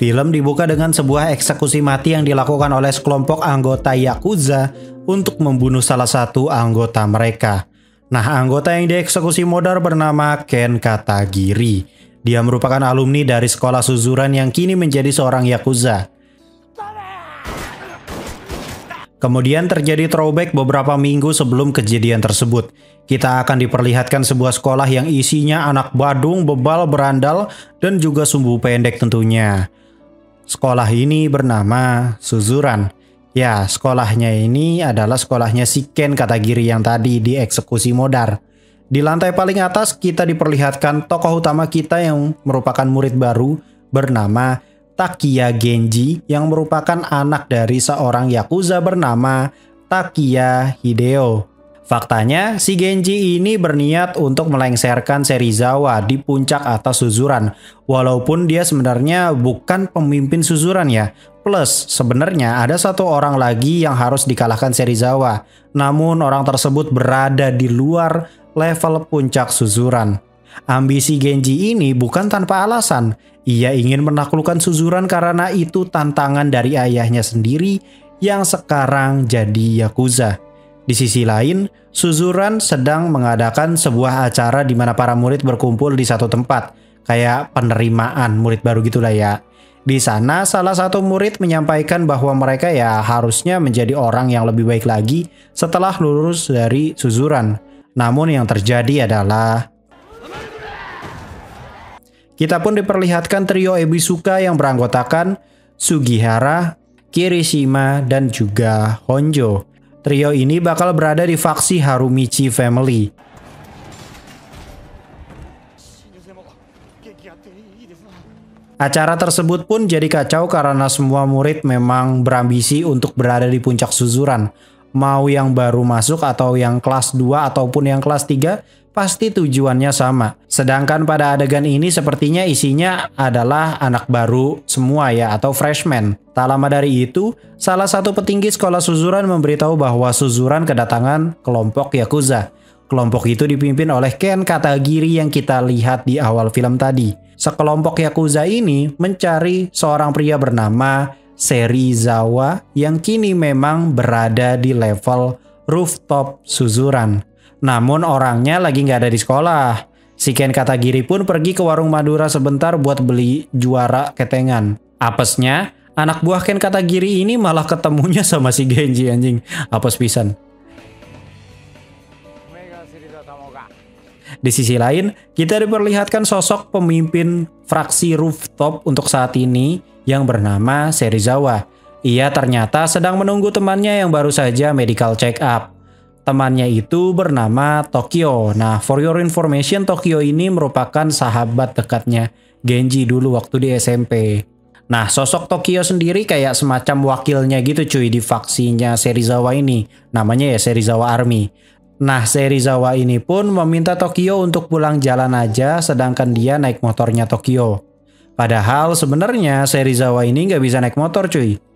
Film dibuka dengan sebuah eksekusi mati yang dilakukan oleh sekelompok anggota Yakuza untuk membunuh salah satu anggota mereka. Nah, anggota yang dieksekusi modar bernama Ken Katagiri. Dia merupakan alumni dari sekolah Suzuran yang kini menjadi seorang Yakuza. Kemudian terjadi throwback beberapa minggu sebelum kejadian tersebut. Kita akan diperlihatkan sebuah sekolah yang isinya anak badung, bebal, berandal, dan juga sumbu pendek tentunya. Sekolah ini bernama Suzuran. Ya, sekolahnya ini adalah sekolahnya si Ken Katagiri yang tadi dieksekusi modar. Di lantai paling atas kita diperlihatkan tokoh utama kita yang merupakan murid baru bernama Takia Genji yang merupakan anak dari seorang Yakuza bernama Takia Hideo. Faktanya, si Genji ini berniat untuk melengsarkan Serizawa di puncak atas Suzuran. Walaupun dia sebenarnya bukan pemimpin Suzuran ya. Plus, sebenarnya ada satu orang lagi yang harus dikalahkan Serizawa. Namun orang tersebut berada di luar level puncak Suzuran. Ambisi Genji ini bukan tanpa alasan. Ia ingin menaklukkan Suzuran karena itu tantangan dari ayahnya sendiri yang sekarang jadi Yakuza. Di sisi lain, Suzuran sedang mengadakan sebuah acara di mana para murid berkumpul di satu tempat, kayak penerimaan murid baru gitulah ya. Di sana salah satu murid menyampaikan bahwa mereka ya harusnya menjadi orang yang lebih baik lagi setelah lulus dari Suzuran. Namun yang terjadi adalah kita pun diperlihatkan trio Ebisuka yang beranggotakan Sugihara, Kirishima, dan juga Honjo. Trio ini bakal berada di faksi Harumichi Family. Acara tersebut pun jadi kacau karena semua murid memang berambisi untuk berada di puncak suzuran. Mau yang baru masuk atau yang kelas 2 ataupun yang kelas 3 pasti tujuannya sama. Sedangkan pada adegan ini sepertinya isinya adalah anak baru semua ya atau freshman. Tak lama dari itu, salah satu petinggi sekolah Suzuran memberitahu bahwa Suzuran kedatangan kelompok Yakuza. Kelompok itu dipimpin oleh Ken Katagiri yang kita lihat di awal film tadi. Sekelompok Yakuza ini mencari seorang pria bernama Serizawa yang kini memang berada di level rooftop Suzuran. Namun orangnya lagi nggak ada di sekolah. Si Ken Katagiri pun pergi ke warung Madura sebentar buat beli juara ketengan. Apesnya, anak buah Ken Katagiri ini malah ketemunya sama si Genji anjing. Apes pisan. Di sisi lain, kita diperlihatkan sosok pemimpin fraksi rooftop untuk saat ini yang bernama Serizawa. Ia ternyata sedang menunggu temannya yang baru saja medical check up. Temannya itu bernama Tokyo. Nah, for your information, Tokyo ini merupakan sahabat dekatnya Genji dulu waktu di SMP. Nah, sosok Tokyo sendiri kayak semacam wakilnya gitu cuy di faksinya Serizawa ini. Namanya ya Serizawa Army. Nah, Serizawa ini pun meminta Tokyo untuk pulang jalan aja sedangkan dia naik motornya Tokyo. Padahal sebenarnya Serizawa ini nggak bisa naik motor cuy.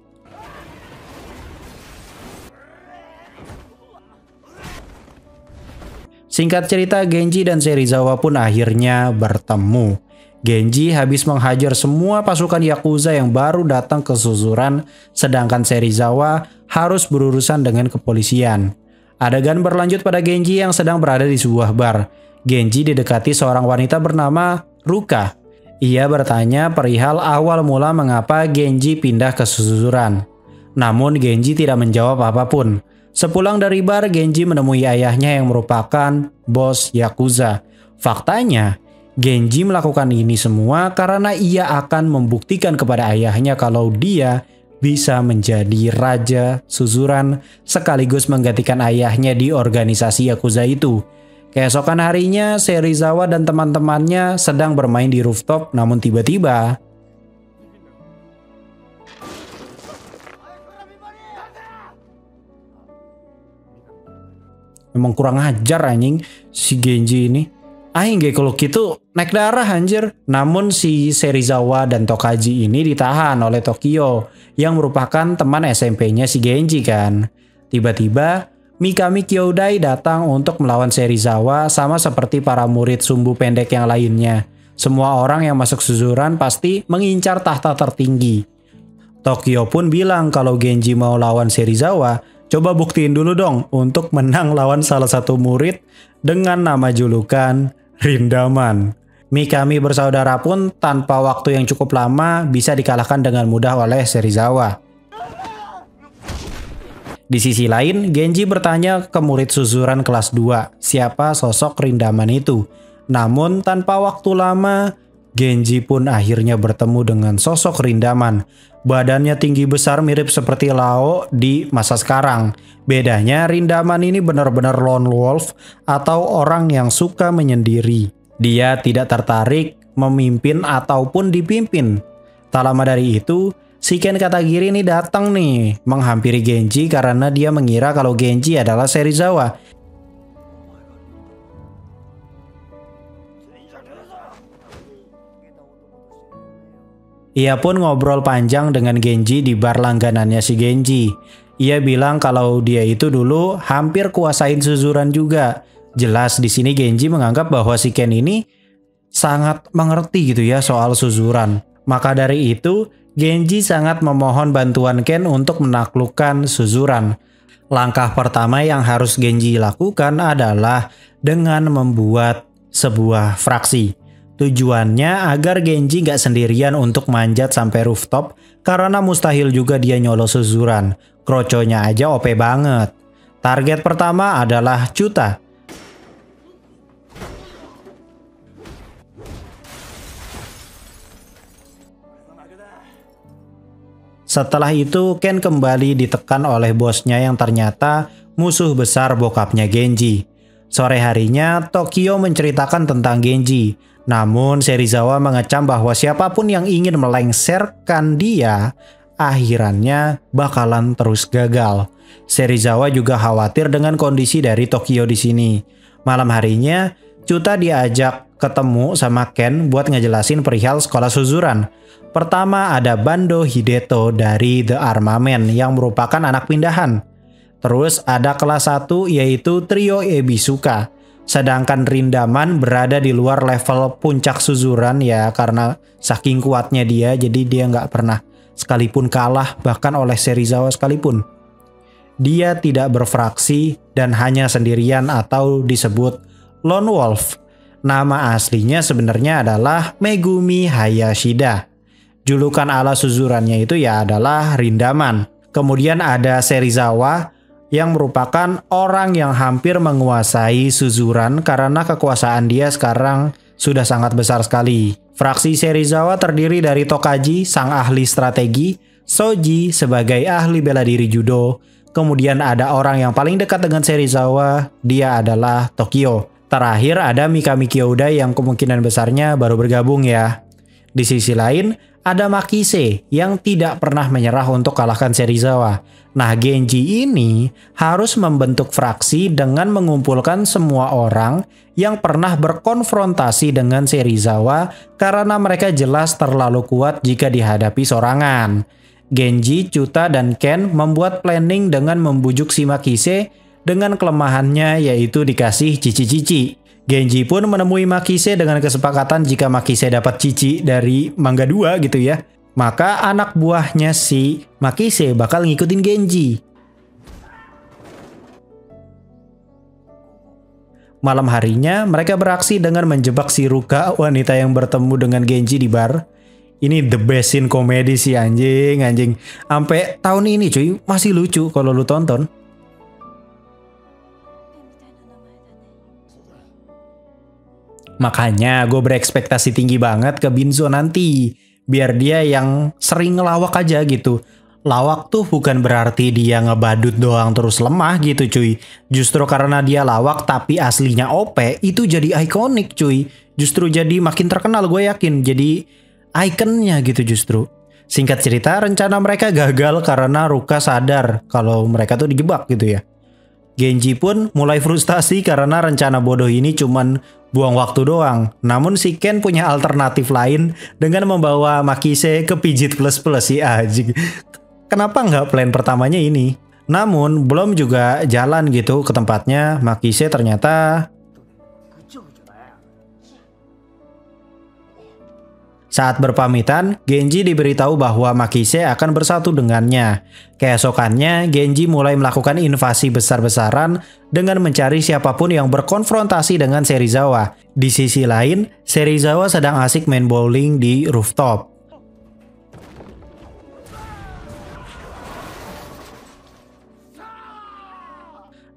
Singkat cerita, Genji dan Serizawa pun akhirnya bertemu. Genji habis menghajar semua pasukan Yakuza yang baru datang ke Suzuran, sedangkan Serizawa harus berurusan dengan kepolisian. Adegan berlanjut pada Genji yang sedang berada di sebuah bar. Genji didekati seorang wanita bernama Ruka. Ia bertanya perihal awal mula mengapa Genji pindah ke Suzuran. Namun Genji tidak menjawab apa pun. Sepulang dari bar, Genji menemui ayahnya yang merupakan bos Yakuza. Faktanya, Genji melakukan ini semua karena ia akan membuktikan kepada ayahnya kalau dia bisa menjadi raja Suzuran sekaligus menggantikan ayahnya di organisasi Yakuza itu. Keesokan harinya, Serizawa dan teman-temannya sedang bermain di rooftop namun tiba-tiba Emang kurang ajar anjing si Genji ini. Aing gak kalau gitu naik darah anjir. Namun si Serizawa dan Tokaji ini ditahan oleh Tokyo yang merupakan teman SMP-nya si Genji kan. Tiba-tiba Mikami Kyodai datang untuk melawan Serizawa sama seperti para murid sumbu pendek yang lainnya. Semua orang yang masuk Suzuran pasti mengincar tahta tertinggi. Tokyo pun bilang kalau Genji mau lawan Serizawa, coba buktiin dulu dong untuk menang lawan salah satu murid dengan nama julukan Rindaman. Mikami bersaudara pun tanpa waktu yang cukup lama bisa dikalahkan dengan mudah oleh Serizawa. Di sisi lain, Genji bertanya ke murid Suzuran kelas 2, siapa sosok Rindaman itu. Namun tanpa waktu lama, Genji pun akhirnya bertemu dengan sosok Rindaman. Badannya tinggi besar mirip seperti Lao di masa sekarang. Bedanya Rindaman ini benar-benar lone wolf atau orang yang suka menyendiri. Dia tidak tertarik memimpin ataupun dipimpin. Tak lama dari itu, si Ken Katagiri ini datang nih menghampiri Genji karena dia mengira kalau Genji adalah Serizawa Ia pun ngobrol panjang dengan Genji di bar langganannya si Genji. Ia bilang kalau dia itu dulu hampir kuasain Suzuran juga. Jelas di sini Genji menganggap bahwa si Ken ini sangat mengerti gitu ya soal Suzuran. Maka dari itu, Genji sangat memohon bantuan Ken untuk menaklukkan Suzuran. Langkah pertama yang harus Genji lakukan adalah dengan membuat sebuah fraksi. Tujuannya agar Genji gak sendirian untuk manjat sampai rooftop karena mustahil juga dia nyolo suzuran. Kroconya aja OP banget. Target pertama adalah Cuta. Setelah itu, Ken kembali ditekan oleh bosnya yang ternyata musuh besar bokapnya Genji. Sore harinya, Tokyo menceritakan tentang Genji. Namun Serizawa mengecam bahwa siapa pun yang ingin melengsarkan dia, akhirannya bakalan terus gagal. Serizawa juga khawatir dengan kondisi dari Tokyo di sini. Malam harinya, Cuta diajak ketemu sama Ken buat ngejelasin perihal sekolah Suzuran. Pertama ada Bando Hideto dari The Armament yang merupakan anak pindahan. Terus ada kelas 1 yaitu Trio Ebisuka Sedangkan Rindaman berada di luar level puncak suzuran ya karena saking kuatnya dia jadi dia nggak pernah sekalipun kalah bahkan oleh Serizawa sekalipun. Dia tidak berfraksi dan hanya sendirian atau disebut Lone Wolf. Nama aslinya sebenarnya adalah Megumi Hayashida. Julukan ala suzurannya itu ya adalah Rindaman. Kemudian ada Serizawa yang merupakan orang yang hampir menguasai Suzuran karena kekuasaan dia sekarang sudah sangat besar sekali. Fraksi Serizawa terdiri dari Tokaji, sang ahli strategi, Soji sebagai ahli bela diri judo, kemudian ada orang yang paling dekat dengan Serizawa, dia adalah Tokyo. Terakhir ada Mikami Kyoda yang kemungkinan besarnya baru bergabung ya. Di sisi lain, ada Makise yang tidak pernah menyerah untuk kalahkan Serizawa. Nah, Genji ini harus membentuk fraksi dengan mengumpulkan semua orang yang pernah berkonfrontasi dengan Serizawa karena mereka jelas terlalu kuat jika dihadapi sorangan. Genji, Chuta, dan Ken membuat planning dengan membujuk si Makise dengan kelemahannya yaitu dikasih cici-cici. Genji pun menemui Makise dengan kesepakatan jika Makise dapat cici dari mangga 2 gitu ya. Maka anak buahnya si Makise bakal ngikutin Genji. Malam harinya, mereka beraksi dengan menjebak si Ruka, wanita yang bertemu dengan Genji di bar. Ini the best scene komedi sih anjing, anjing. Sampai tahun ini cuy, masih lucu kalau lu tonton. Makanya gue berekspektasi tinggi banget ke Binzo nanti. Biar dia yang sering ngelawak aja gitu. Lawak tuh bukan berarti dia ngebadut doang terus lemah gitu cuy. Justru karena dia lawak tapi aslinya OP itu jadi ikonik cuy. Justru jadi makin terkenal gue yakin. Jadi ikonnya gitu justru. Singkat cerita rencana mereka gagal karena Ruka sadar kalau mereka tuh dijebak gitu ya. Genji pun mulai frustasi karena rencana bodoh ini cuman buang waktu doang. Namun si Ken punya alternatif lain dengan membawa Makise ke pijit plus plus si Aji. Kenapa nggak plan pertamanya ini? Namun belum juga jalan gitu ke tempatnya, Makise ternyata Saat berpamitan, Genji diberitahu bahwa Makise akan bersatu dengannya. Keesokannya, Genji mulai melakukan invasi besar-besaran dengan mencari siapa pun yang berkonfrontasi dengan Serizawa. Di sisi lain, Serizawa sedang asik main bowling di rooftop.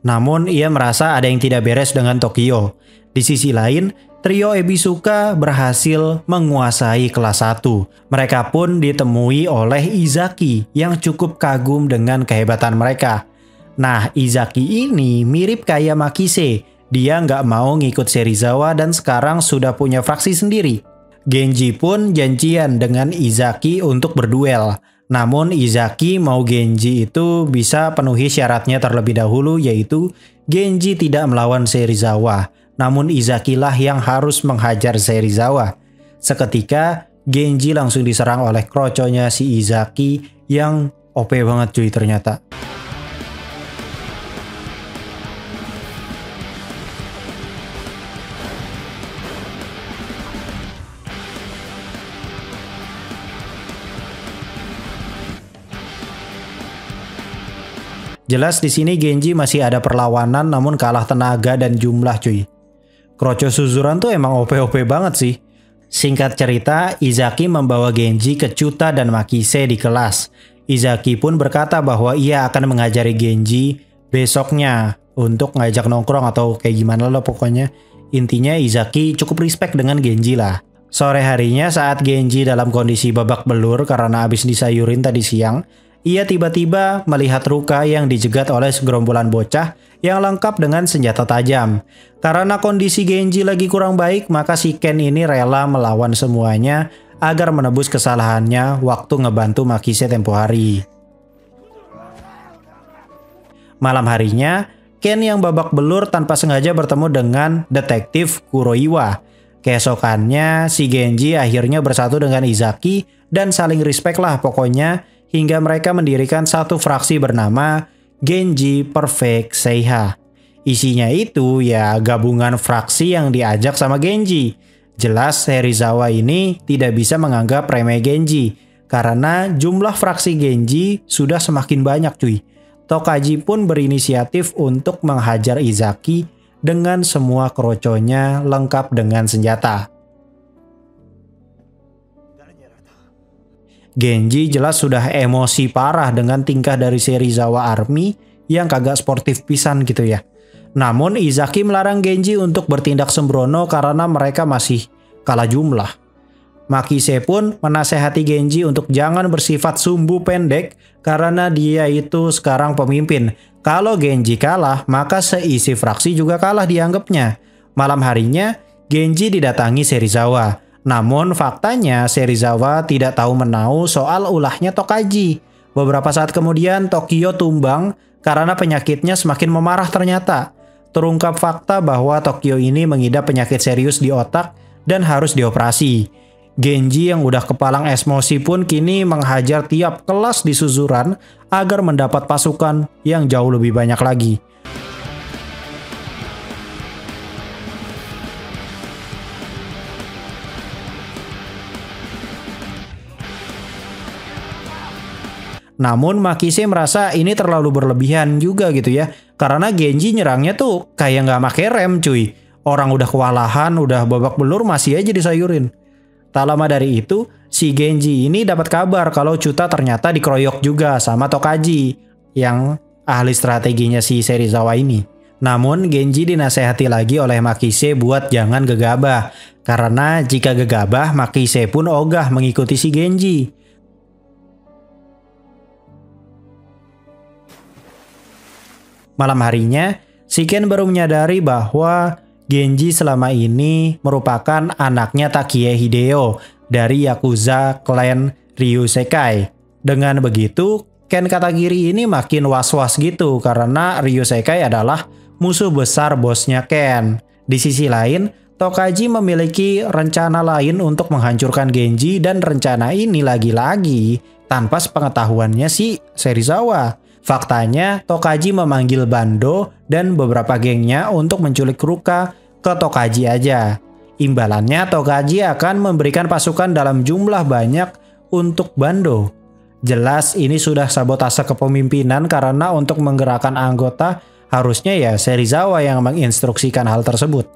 Namun, ia merasa ada yang tidak beres dengan Tokyo. Di sisi lain, trio Ebisuka berhasil menguasai kelas 1. Mereka pun ditemui oleh Izaki yang cukup kagum dengan kehebatan mereka. Nah, Izaki ini mirip kayak Makise. Dia nggak mau ngikut Serizawa dan sekarang sudah punya fraksi sendiri. Genji pun janjian dengan Izaki untuk berduel. Namun Izaki mau Genji itu bisa penuhi syaratnya terlebih dahulu yaitu Genji tidak melawan Serizawa namun Izaki lah yang harus menghajar Serizawa. Seketika, Genji langsung diserang oleh kroconya si Izaki yang OP banget cuy ternyata. Jelas di sini Genji masih ada perlawanan namun kalah tenaga dan jumlah cuy. Kroco Suzuran tuh emang OP-OP banget sih. Singkat cerita, Izaki membawa Genji ke Chuta dan Makise di kelas. Izaki pun berkata bahwa ia akan mengajari Genji besoknya untuk ngajak nongkrong atau kayak gimana loh pokoknya. Intinya Izaki cukup respect dengan Genji lah. Sore harinya saat Genji dalam kondisi babak belur karena habis disayurin tadi siang, ia tiba-tiba melihat Ruka yang dijegat oleh segerombolan bocah yang lengkap dengan senjata tajam. Karena kondisi Genji lagi kurang baik, maka si Ken ini rela melawan semuanya agar menebus kesalahannya waktu ngebantu Makise tempo hari. Malam harinya, Ken yang babak belur tanpa sengaja bertemu dengan detektif Kuroiwa. Keesokannya, si Genji akhirnya bersatu dengan Izaki dan saling respect lah pokoknya hingga mereka mendirikan satu fraksi bernama Genji Perfect Seiha. Isinya itu ya gabungan fraksi yang diajak sama Genji. Jelas Serizawa ini tidak bisa menganggap remeh Genji karena jumlah fraksi Genji sudah semakin banyak cuy. Tokaji pun berinisiatif untuk menghajar Izaki dengan semua keroconya lengkap dengan senjata. Genji jelas sudah emosi parah dengan tingkah dari Serizawa Army yang kagak sportif pisan gitu ya. Namun Izaki melarang Genji untuk bertindak sembrono karena mereka masih kalah jumlah. Makise pun menasehati Genji untuk jangan bersifat sumbu pendek karena dia itu sekarang pemimpin. Kalau Genji kalah, maka seisi fraksi juga kalah dianggapnya. Malam harinya, Genji didatangi Serizawa. Namun faktanya Serizawa tidak tahu menau soal ulahnya Tokaji. Beberapa saat kemudian Tokyo tumbang karena penyakitnya semakin memarah ternyata. Terungkap fakta bahwa Tokyo ini mengidap penyakit serius di otak dan harus dioperasi. Genji yang udah kepalang emosi pun kini menghajar tiap kelas di Suzuran agar mendapat pasukan yang jauh lebih banyak lagi. Namun Makise merasa ini terlalu berlebihan juga gitu ya. Karena Genji nyerangnya tuh kayak nggak make rem cuy. Orang udah kewalahan, udah babak belur masih aja disayurin. Tak lama dari itu, si Genji ini dapat kabar kalau Cuta ternyata dikeroyok juga sama Tokaji yang ahli strateginya si Serizawa ini. Namun Genji dinasehati lagi oleh Makise buat jangan gegabah. Karena jika gegabah, Makise pun ogah mengikuti si Genji. Malam harinya, Shiken baru menyadari bahwa Genji selama ini merupakan anaknya Takie Hideo dari Yakuza klan Ryusekai. Dengan begitu, Ken Katagiri ini makin was-was gitu karena Ryusekai adalah musuh besar bosnya Ken. Di sisi lain, Tokaji memiliki rencana lain untuk menghancurkan Genji dan rencana ini lagi-lagi tanpa sepengetahuannya si Serizawa. Faktanya, Tokaji memanggil Bando dan beberapa gengnya untuk menculik Ruka ke Tokaji aja. Imbalannya Tokaji akan memberikan pasukan dalam jumlah banyak untuk Bando. Jelas ini sudah sabotase kepemimpinan karena untuk menggerakkan anggota harusnya ya Serizawa yang menginstruksikan hal tersebut.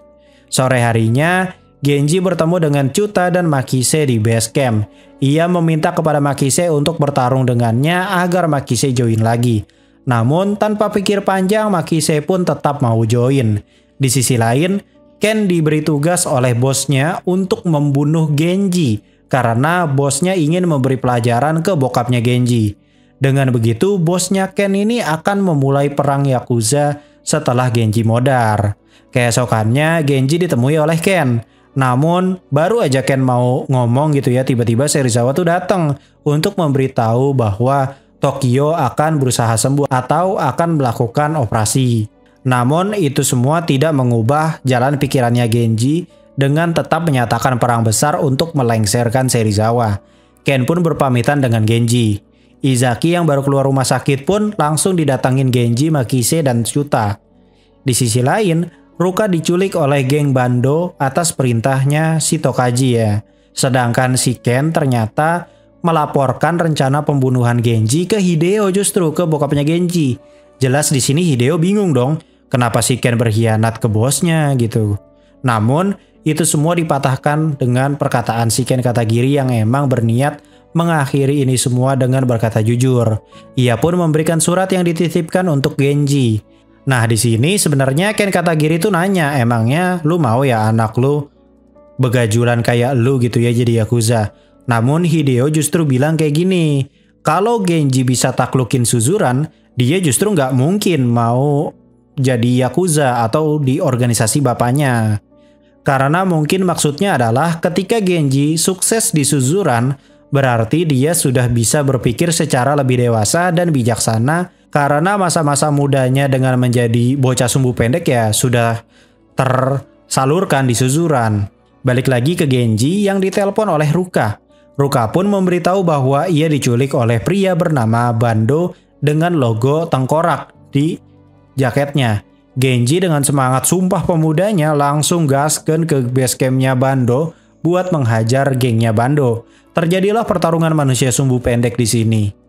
Sore harinya, Genji bertemu dengan Chuta dan Makise di base camp. Ia meminta kepada Makise untuk bertarung dengannya agar Makise join lagi. Namun tanpa pikir panjang Makise pun tetap mau join. Di sisi lain, Ken diberi tugas oleh bosnya untuk membunuh Genji karena bosnya ingin memberi pelajaran ke bokapnya Genji. Dengan begitu, bosnya Ken ini akan memulai perang Yakuza setelah Genji modar. Keesokannya, Genji ditemui oleh Ken. Namun, baru aja Ken mau ngomong gitu ya, tiba-tiba Serizawa tuh datang untuk memberitahu bahwa Tokyo akan berusaha sembuh atau akan melakukan operasi. Namun itu semua tidak mengubah jalan pikirannya Genji dengan tetap menyatakan perang besar untuk melengsarkan Serizawa. Ken pun berpamitan dengan Genji. Izaki yang baru keluar rumah sakit pun langsung didatangin Genji, Makise, dan Chuta. Di sisi lain, Ruka diculik oleh geng Bando atas perintahnya si Tokaji ya. Sedangkan si Ken ternyata melaporkan rencana pembunuhan Genji ke Hideo justru ke bokapnya Genji. Jelas di sini Hideo bingung dong Kenapa si Ken berkhianat ke bosnya gitu. Namun, itu semua dipatahkan dengan perkataan si Ken Katagiri yang emang berniat mengakhiri ini semua dengan berkata jujur. Ia pun memberikan surat yang dititipkan untuk Genji. Nah, di sini sebenarnya Ken Katagiri itu nanya, emangnya lu mau ya anak lu begajulan kayak lu gitu ya jadi Yakuza. Namun Hideo justru bilang kayak gini, kalau Genji bisa taklukin Suzuran, dia justru nggak mungkin mau jadi Yakuza atau di organisasi bapaknya. Karena mungkin maksudnya adalah ketika Genji sukses di Suzuran, berarti dia sudah bisa berpikir secara lebih dewasa dan bijaksana karena masa-masa mudanya dengan menjadi bocah sumbu pendek ya sudah tersalurkan di Suzuran. Balik lagi ke Genji yang ditelepon oleh Ruka. Ruka pun memberitahu bahwa ia diculik oleh pria bernama Bando dengan logo tengkorak di jaketnya. Genji dengan semangat sumpah pemudanya langsung gasken ke base campnya Bando buat menghajar gengnya Bando. Terjadilah pertarungan manusia sumbu pendek di sini.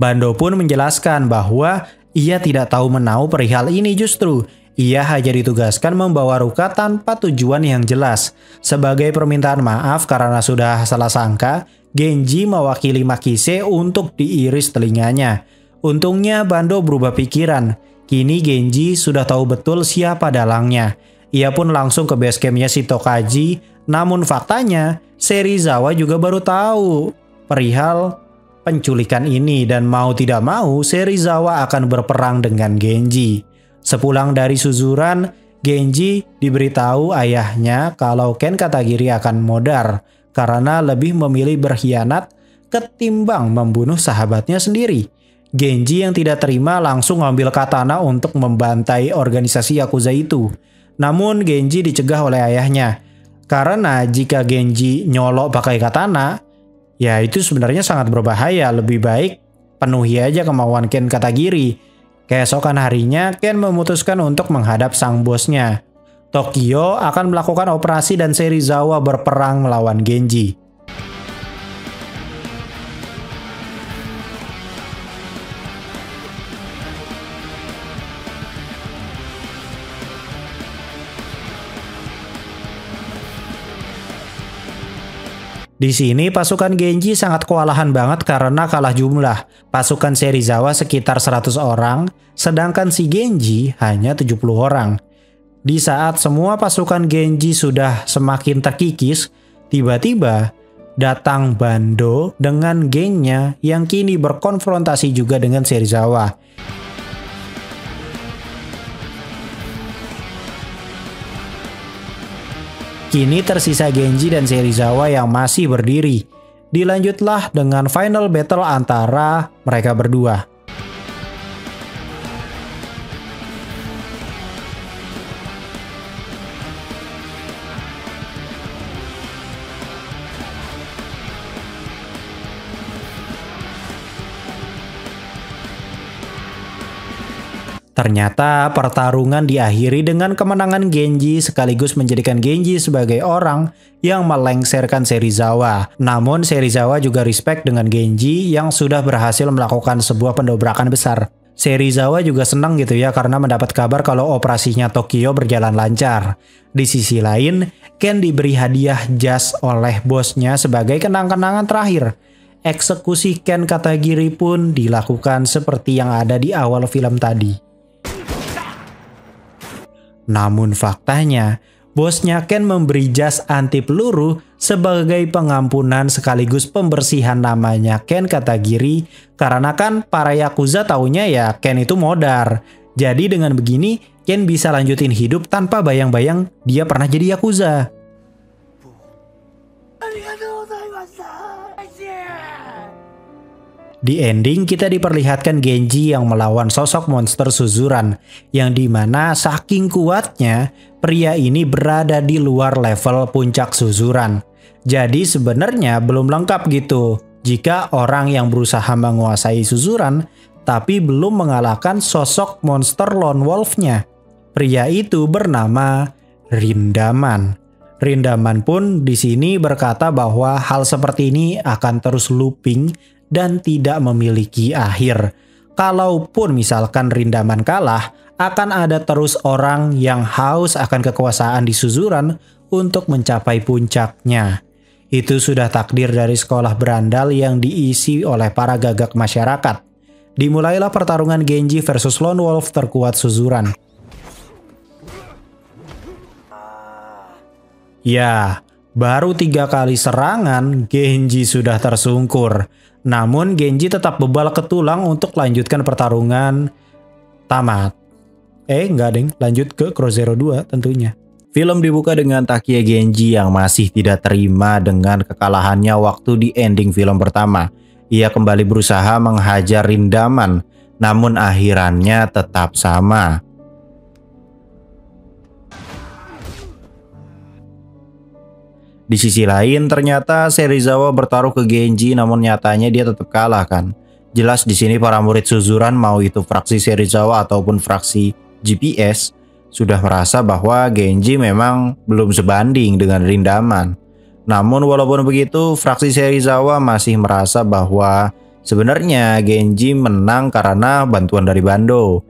Bando pun menjelaskan bahwa ia tidak tahu menau perihal ini justru. Ia hanya ditugaskan membawa Ruka tanpa tujuan yang jelas. Sebagai permintaan maaf karena sudah salah sangka, Genji mewakili Makise untuk diiris telinganya. Untungnya Bando berubah pikiran. Kini Genji sudah tahu betul siapa dalangnya. Ia pun langsung ke base campnya si Tokaji. Namun faktanya, Serizawa juga baru tahu perihal penculikan ini dan mau tidak mau Serizawa akan berperang dengan Genji. Sepulang dari Suzuran, Genji diberitahu ayahnya kalau Ken Katagiri akan modar karena lebih memilih berkhianat ketimbang membunuh sahabatnya sendiri. Genji yang tidak terima langsung mengambil katana untuk membantai organisasi Yakuza itu. Namun Genji dicegah oleh ayahnya. Karena jika Genji nyolok pakai katana, ya itu sebenarnya sangat berbahaya. Lebih baik penuhi aja kemauan Ken Katagiri Keesokan harinya, Ken memutuskan untuk menghadap sang bosnya. Tokyo akan melakukan operasi dan Serizawa berperang melawan Genji. Di sini pasukan Genji sangat kewalahan banget karena kalah jumlah. Pasukan Serizawa sekitar 100 orang, sedangkan si Genji hanya 70 orang. Di saat semua pasukan Genji sudah semakin terkikis, tiba-tiba datang Bando dengan gengnya yang kini berkonfrontasi juga dengan Serizawa. Kini tersisa Genji dan Serizawa yang masih berdiri. Dilanjutlah dengan final battle antara mereka berdua. Ternyata pertarungan diakhiri dengan kemenangan Genji sekaligus menjadikan Genji sebagai orang yang melengserkan Serizawa. Namun Serizawa juga respect dengan Genji yang sudah berhasil melakukan sebuah pendobrakan besar. Serizawa juga senang gitu ya karena mendapat kabar kalau operasinya Tokyo berjalan lancar. Di sisi lain, Ken diberi hadiah jas oleh bosnya sebagai kenang-kenangan terakhir. Eksekusi Ken Katagiri pun dilakukan seperti yang ada di awal film tadi. Namun faktanya, bosnya Ken memberi jas anti peluru sebagai pengampunan sekaligus pembersihan namanya Ken Katagiri karena kan para Yakuza taunya ya Ken itu modar. Jadi dengan begini Ken bisa lanjutin hidup tanpa bayang-bayang dia pernah jadi Yakuza. Di ending kita diperlihatkan Genji yang melawan sosok monster Suzuran yang di mana saking kuatnya pria ini berada di luar level puncak Suzuran. Jadi sebenarnya belum lengkap gitu jika orang yang berusaha menguasai Suzuran tapi belum mengalahkan sosok monster Lone Wolf-nya. Pria itu bernama Rindaman. Rindaman pun di sini berkata bahwa hal seperti ini akan terus looping dan tidak memiliki akhir. Kalaupun misalkan Rindaman kalah, akan ada terus orang yang haus akan kekuasaan di Suzuran untuk mencapai puncaknya. Itu sudah takdir dari sekolah berandal yang diisi oleh para gagak masyarakat. Dimulailah pertarungan Genji versus Lone Wolf terkuat Suzuran. Ya, baru tiga kali serangan Genji sudah tersungkur. Namun Genji tetap bebal ke tulang untuk lanjutkan pertarungan tamat. Eh enggak ding, lanjut ke Cross Zero 2 tentunya. Film dibuka dengan Takia Genji yang masih tidak terima dengan kekalahannya waktu di ending film pertama. Ia kembali berusaha menghajar Rindaman, namun akhirannya tetap sama. Di sisi lain, ternyata Serizawa bertaruh ke Genji namun nyatanya dia tetap kalah kan. Jelas di sini para murid Suzuran mau itu fraksi Serizawa ataupun fraksi GPS sudah merasa bahwa Genji memang belum sebanding dengan Rindaman. Namun walaupun begitu, fraksi Serizawa masih merasa bahwa sebenarnya Genji menang karena bantuan dari Bando.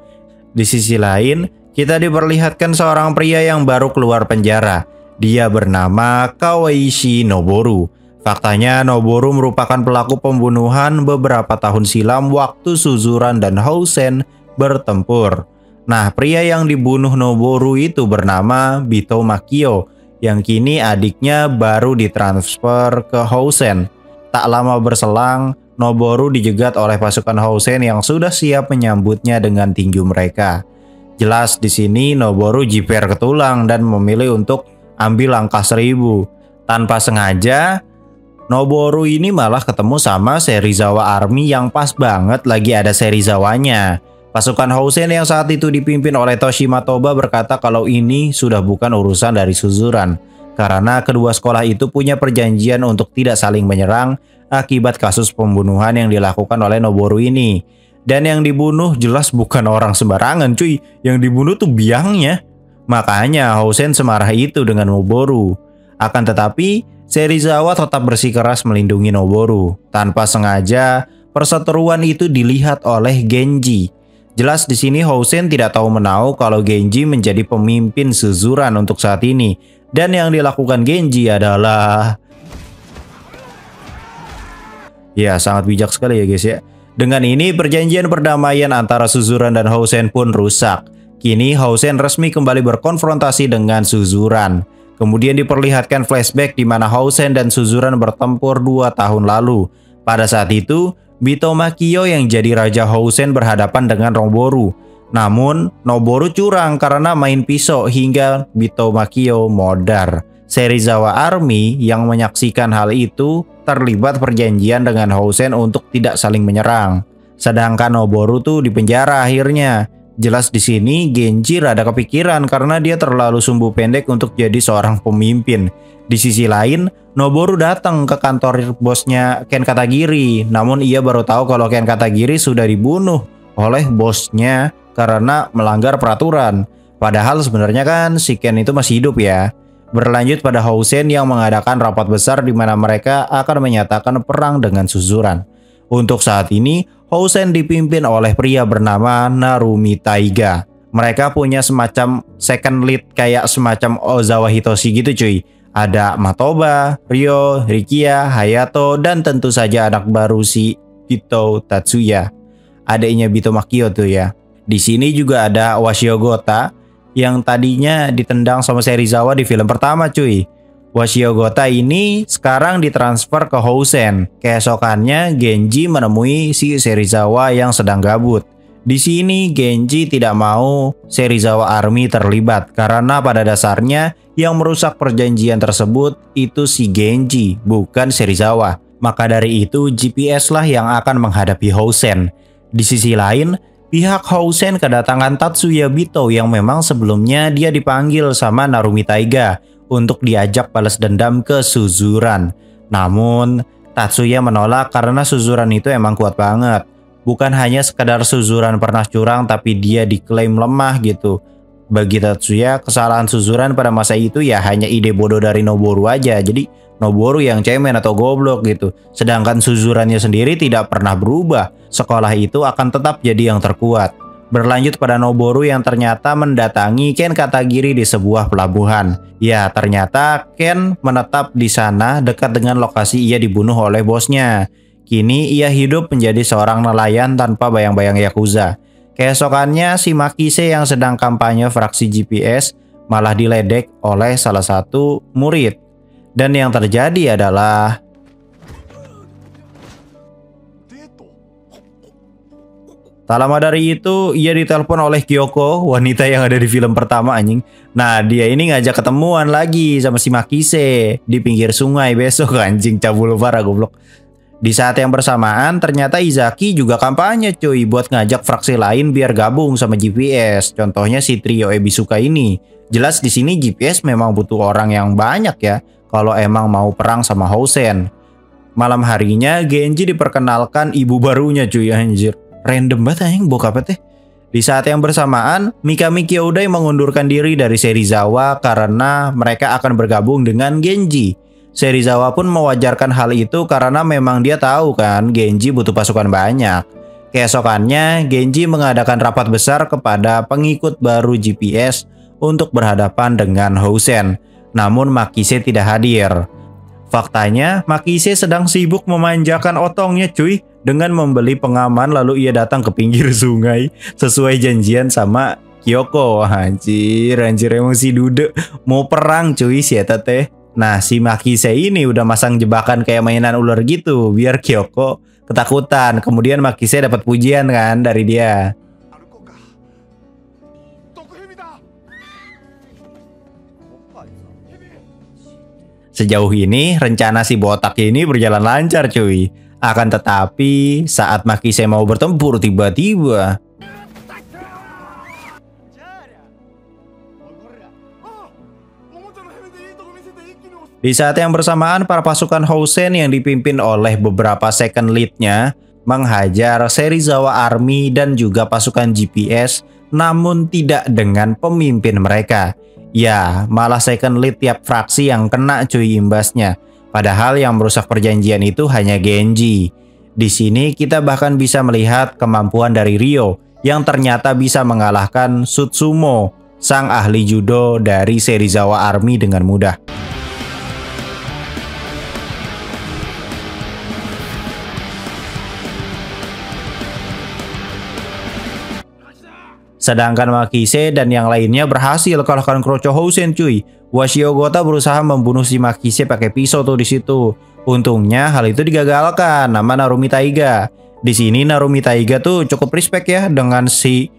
Di sisi lain, kita diperlihatkan seorang pria yang baru keluar penjara dia bernama Kawaishi Noboru. Faktanya Noboru merupakan pelaku pembunuhan beberapa tahun silam waktu Suzuran dan Housen bertempur. Nah, pria yang dibunuh Noboru itu bernama Bito Makio, yang kini adiknya baru ditransfer ke Housen. Tak lama berselang, Noboru dijegat oleh pasukan Housen yang sudah siap menyambutnya dengan tinju mereka. Jelas di sini Noboru jiper ke tulang dan memilih untuk ambil langkah seribu. Tanpa sengaja, Noboru ini malah ketemu sama Serizawa Army yang pas banget lagi ada Serizawanya. Pasukan Housen yang saat itu dipimpin oleh Toshima Toba berkata kalau ini sudah bukan urusan dari Suzuran. Karena kedua sekolah itu punya perjanjian untuk tidak saling menyerang akibat kasus pembunuhan yang dilakukan oleh Noboru ini. Dan yang dibunuh jelas bukan orang sembarangan cuy. Yang dibunuh tuh biangnya. Makanya Housen semarah itu dengan Noboru. Akan tetapi, Serizawa tetap bersikeras melindungi Noboru. Tanpa sengaja, perseteruan itu dilihat oleh Genji. Jelas di sini Housen tidak tahu menahu kalau Genji menjadi pemimpin Suzuran untuk saat ini. Dan yang dilakukan Genji adalah... Ya, sangat bijak sekali ya guys ya. Dengan ini perjanjian perdamaian antara Suzuran dan Housen pun rusak. Kini Housen resmi kembali berkonfrontasi dengan Suzuran. Kemudian diperlihatkan flashback di mana Housen dan Suzuran bertempur dua tahun lalu. Pada saat itu, Bito Makio yang jadi Raja Housen berhadapan dengan Noboru. Namun, Noboru curang karena main pisau hingga Bito Makio modar. Serizawa Army yang menyaksikan hal itu terlibat perjanjian dengan Housen untuk tidak saling menyerang. Sedangkan Noboru tuh dipenjara akhirnya. Jelas di sini Genji rada kepikiran karena dia terlalu sumbu pendek untuk jadi seorang pemimpin. Di sisi lain, Noboru datang ke kantor bosnya Ken Katagiri, namun ia baru tahu kalau Ken Katagiri sudah dibunuh oleh bosnya karena melanggar peraturan. Padahal sebenarnya kan si Ken itu masih hidup ya. Berlanjut pada Housen yang mengadakan rapat besar di mana mereka akan menyatakan perang dengan Suzuran. Untuk saat ini, Housen dipimpin oleh pria bernama Narumi Taiga. Mereka punya semacam second lead kayak semacam Ozawa Hitoshi gitu cuy. Ada Matoba, Ryo, Rikia, Hayato, dan tentu saja anak baru si Bito Tatsuya. Adiknya Bito Makio tuh ya. Di sini juga ada Washio Gota yang tadinya ditendang sama Serizawa di film pertama cuy. Washio Gota ini sekarang ditransfer ke Housen. Keesokannya Genji menemui si Serizawa yang sedang gabut. Di sini Genji tidak mau Serizawa Army terlibat karena pada dasarnya yang merusak perjanjian tersebut itu si Genji, bukan Serizawa. Maka dari itu GPS lah yang akan menghadapi Housen. Di sisi lain, pihak Housen kedatangan Tatsuya Bito yang memang sebelumnya dia dipanggil sama Narumi Taiga untuk diajak balas dendam ke Suzuran. Namun, Tatsuya menolak karena Suzuran itu emang kuat banget. Bukan hanya sekadar Suzuran pernah curang tapi dia diklaim lemah gitu. Bagi Tatsuya, kesalahan Suzuran pada masa itu ya hanya ide bodoh dari Noboru aja. Jadi Noboru yang cemen atau goblok gitu. Sedangkan Suzurannya sendiri tidak pernah berubah. Sekolah itu akan tetap jadi yang terkuat. Berlanjut pada Noboru yang ternyata mendatangi Ken Katagiri di sebuah pelabuhan. Ya, ternyata Ken menetap di sana dekat dengan lokasi ia dibunuh oleh bosnya. Kini ia hidup menjadi seorang nelayan tanpa bayang-bayang Yakuza. Keesokannya si Makise yang sedang kampanye fraksi GPS malah diledek oleh salah satu murid. Dan yang terjadi adalah Tak lama dari itu, ia ditelepon oleh Kyoko, wanita yang ada di film pertama anjing. Nah, dia ini ngajak ketemuan lagi sama si Makise di pinggir sungai besok anjing cabul parah goblok. Di saat yang bersamaan, ternyata Izaki juga kampanye cuy buat ngajak fraksi lain biar gabung sama GPS. Contohnya si trio Ebisuka ini. Jelas di sini GPS memang butuh orang yang banyak ya kalau emang mau perang sama Housen. Malam harinya Genji diperkenalkan ibu barunya cuy anjir. Random banget anjing bokapnya teh. Di saat yang bersamaan, Mikami Kyodai mengundurkan diri dari Serizawa karena mereka akan bergabung dengan Genji. Serizawa pun mewajarkan hal itu karena memang dia tahu kan Genji butuh pasukan banyak. Keesokannya, Genji mengadakan rapat besar kepada pengikut baru GPS untuk berhadapan dengan Housen. Namun Makise tidak hadir. Faktanya, Makise sedang sibuk memanjakan otongnya cuy dengan membeli pengaman lalu ia datang ke pinggir sungai sesuai janjian sama Kyoko. Anjir, anjir emosi dude mau perang cuy si teh. Nah, si Makise ini udah masang jebakan kayak mainan ular gitu biar Kyoko ketakutan. Kemudian Makise dapat pujian kan dari dia. Sejauh ini rencana si botak ini berjalan lancar cuy. Akan tetapi saat Makise mau bertempur tiba-tiba Di saat yang bersamaan, para pasukan Housen yang dipimpin oleh beberapa second lead-nya menghajar Serizawa Army dan juga pasukan GPS namun tidak dengan pemimpin mereka. Ya, malah second lead tiap fraksi yang kena cuy imbasnya. Padahal yang merusak perjanjian itu hanya Genji. Di sini kita bahkan bisa melihat kemampuan dari Ryo yang ternyata bisa mengalahkan Sutsumo, sang ahli judo dari Serizawa Army dengan mudah. Sedangkan Makise dan yang lainnya berhasil kalahkan Kroco Housen cuy. Washio Gota berusaha membunuh si Makise pakai pisau tuh di situ. Untungnya hal itu digagalkan nama Narumi Taiga. Di sini Narumi Taiga tuh cukup respect ya dengan si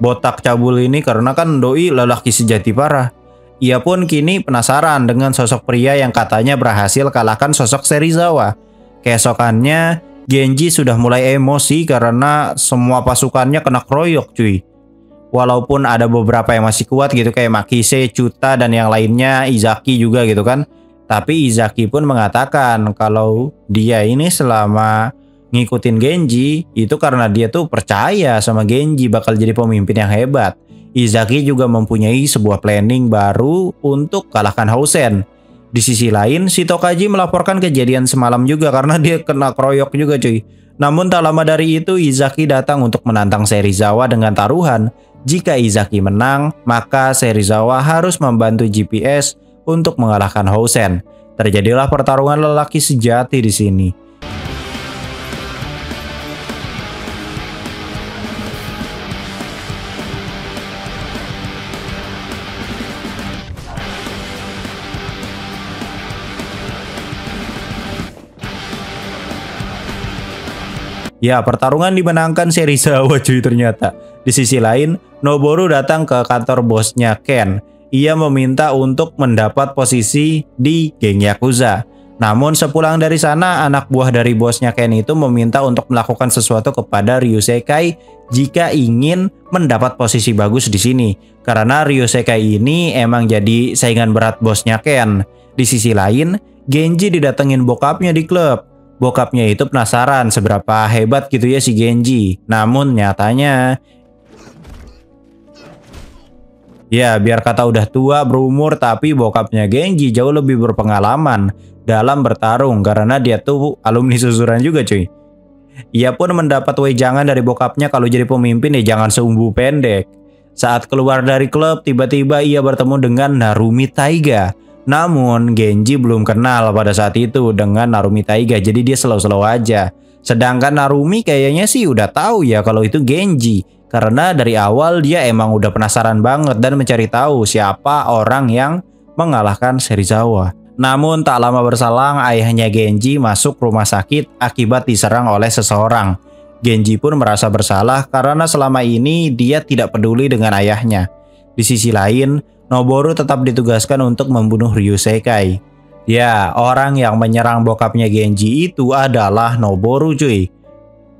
botak cabul ini karena kan doi lelaki sejati parah. Ia pun kini penasaran dengan sosok pria yang katanya berhasil kalahkan sosok Serizawa. Keesokannya, Genji sudah mulai emosi karena semua pasukannya kena kroyok cuy walaupun ada beberapa yang masih kuat gitu kayak Makise, Cuta dan yang lainnya, Izaki juga gitu kan. Tapi Izaki pun mengatakan kalau dia ini selama ngikutin Genji itu karena dia tuh percaya sama Genji bakal jadi pemimpin yang hebat. Izaki juga mempunyai sebuah planning baru untuk kalahkan Housen. Di sisi lain, si Tokaji melaporkan kejadian semalam juga karena dia kena kroyok juga cuy. Namun tak lama dari itu Izaki datang untuk menantang Serizawa dengan taruhan. Jika Izaki menang, maka Serizawa harus membantu GPS untuk mengalahkan Housen. Terjadilah pertarungan lelaki sejati di sini. Ya, pertarungan dimenangkan Serizawa cuy ternyata. Di sisi lain, Noboru datang ke kantor bosnya Ken. Ia meminta untuk mendapat posisi di geng Yakuza. Namun sepulang dari sana, anak buah dari bosnya Ken itu meminta untuk melakukan sesuatu kepada Ryusekai jika ingin mendapat posisi bagus di sini. Karena Ryusekai ini emang jadi saingan berat bosnya Ken. Di sisi lain, Genji didatengin bokapnya di klub. Bokapnya itu penasaran seberapa hebat gitu ya si Genji. Namun nyatanya Ya, biar kata udah tua berumur tapi bokapnya Genji jauh lebih berpengalaman dalam bertarung karena dia tuh alumni susuran juga cuy. Ia pun mendapat wejangan dari bokapnya kalau jadi pemimpin ya jangan seumbu pendek. Saat keluar dari klub, tiba-tiba ia bertemu dengan Narumi Taiga namun Genji belum kenal pada saat itu dengan Narumi Taiga jadi dia slow-slow aja. Sedangkan Narumi kayaknya sih udah tahu ya kalau itu Genji karena dari awal dia emang udah penasaran banget dan mencari tahu siapa orang yang mengalahkan Serizawa. Namun tak lama berselang ayahnya Genji masuk rumah sakit akibat diserang oleh seseorang. Genji pun merasa bersalah karena selama ini dia tidak peduli dengan ayahnya. Di sisi lain, Noboru tetap ditugaskan untuk membunuh Ryusekai. Ya, orang yang menyerang bokapnya Genji itu adalah Noboru cuy.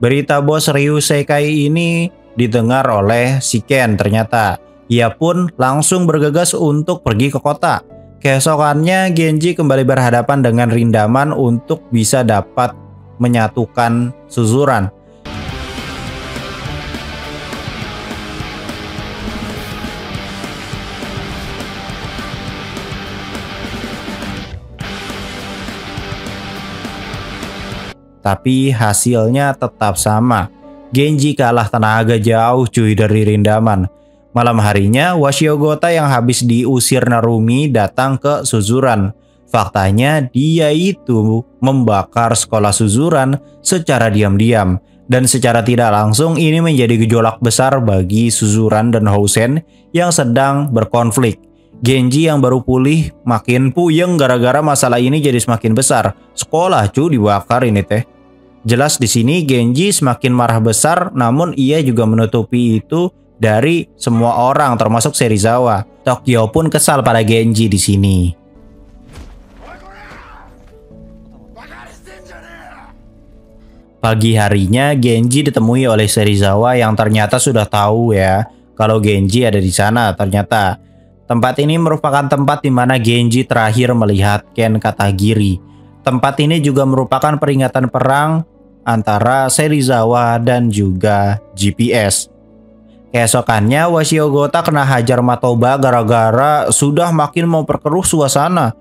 Berita bos Ryusekai ini didengar oleh Shiken ternyata. Ia pun langsung bergegas untuk pergi ke kota. Keesokannya Genji kembali berhadapan dengan Rindaman untuk bisa dapat menyatukan Suzuran. tapi hasilnya tetap sama. Genji kalah tenaga jauh cuy dari Rindaman. Malam harinya, Washiogota yang habis diusir Narumi datang ke Suzuran. Faktanya, dia itu membakar sekolah Suzuran secara diam-diam. Dan secara tidak langsung ini menjadi gejolak besar bagi Suzuran dan Housen yang sedang berkonflik. Genji yang baru pulih makin puyeng gara-gara masalah ini jadi semakin besar. Sekolah cu dibakar ini teh. Jelas di sini Genji semakin marah besar namun ia juga menutupi itu dari semua orang termasuk Serizawa. Tokyo pun kesal pada Genji di sini. Pagi harinya Genji ditemui oleh Serizawa yang ternyata sudah tahu ya kalau Genji ada di sana ternyata. Tempat ini merupakan tempat di mana Genji terakhir melihat Ken Katagiri. Tempat ini juga merupakan peringatan perang antara Serizawa dan juga GPS. Keesokannya Washiogota kena hajar Matoba gara-gara sudah makin mau perkeruh suasana.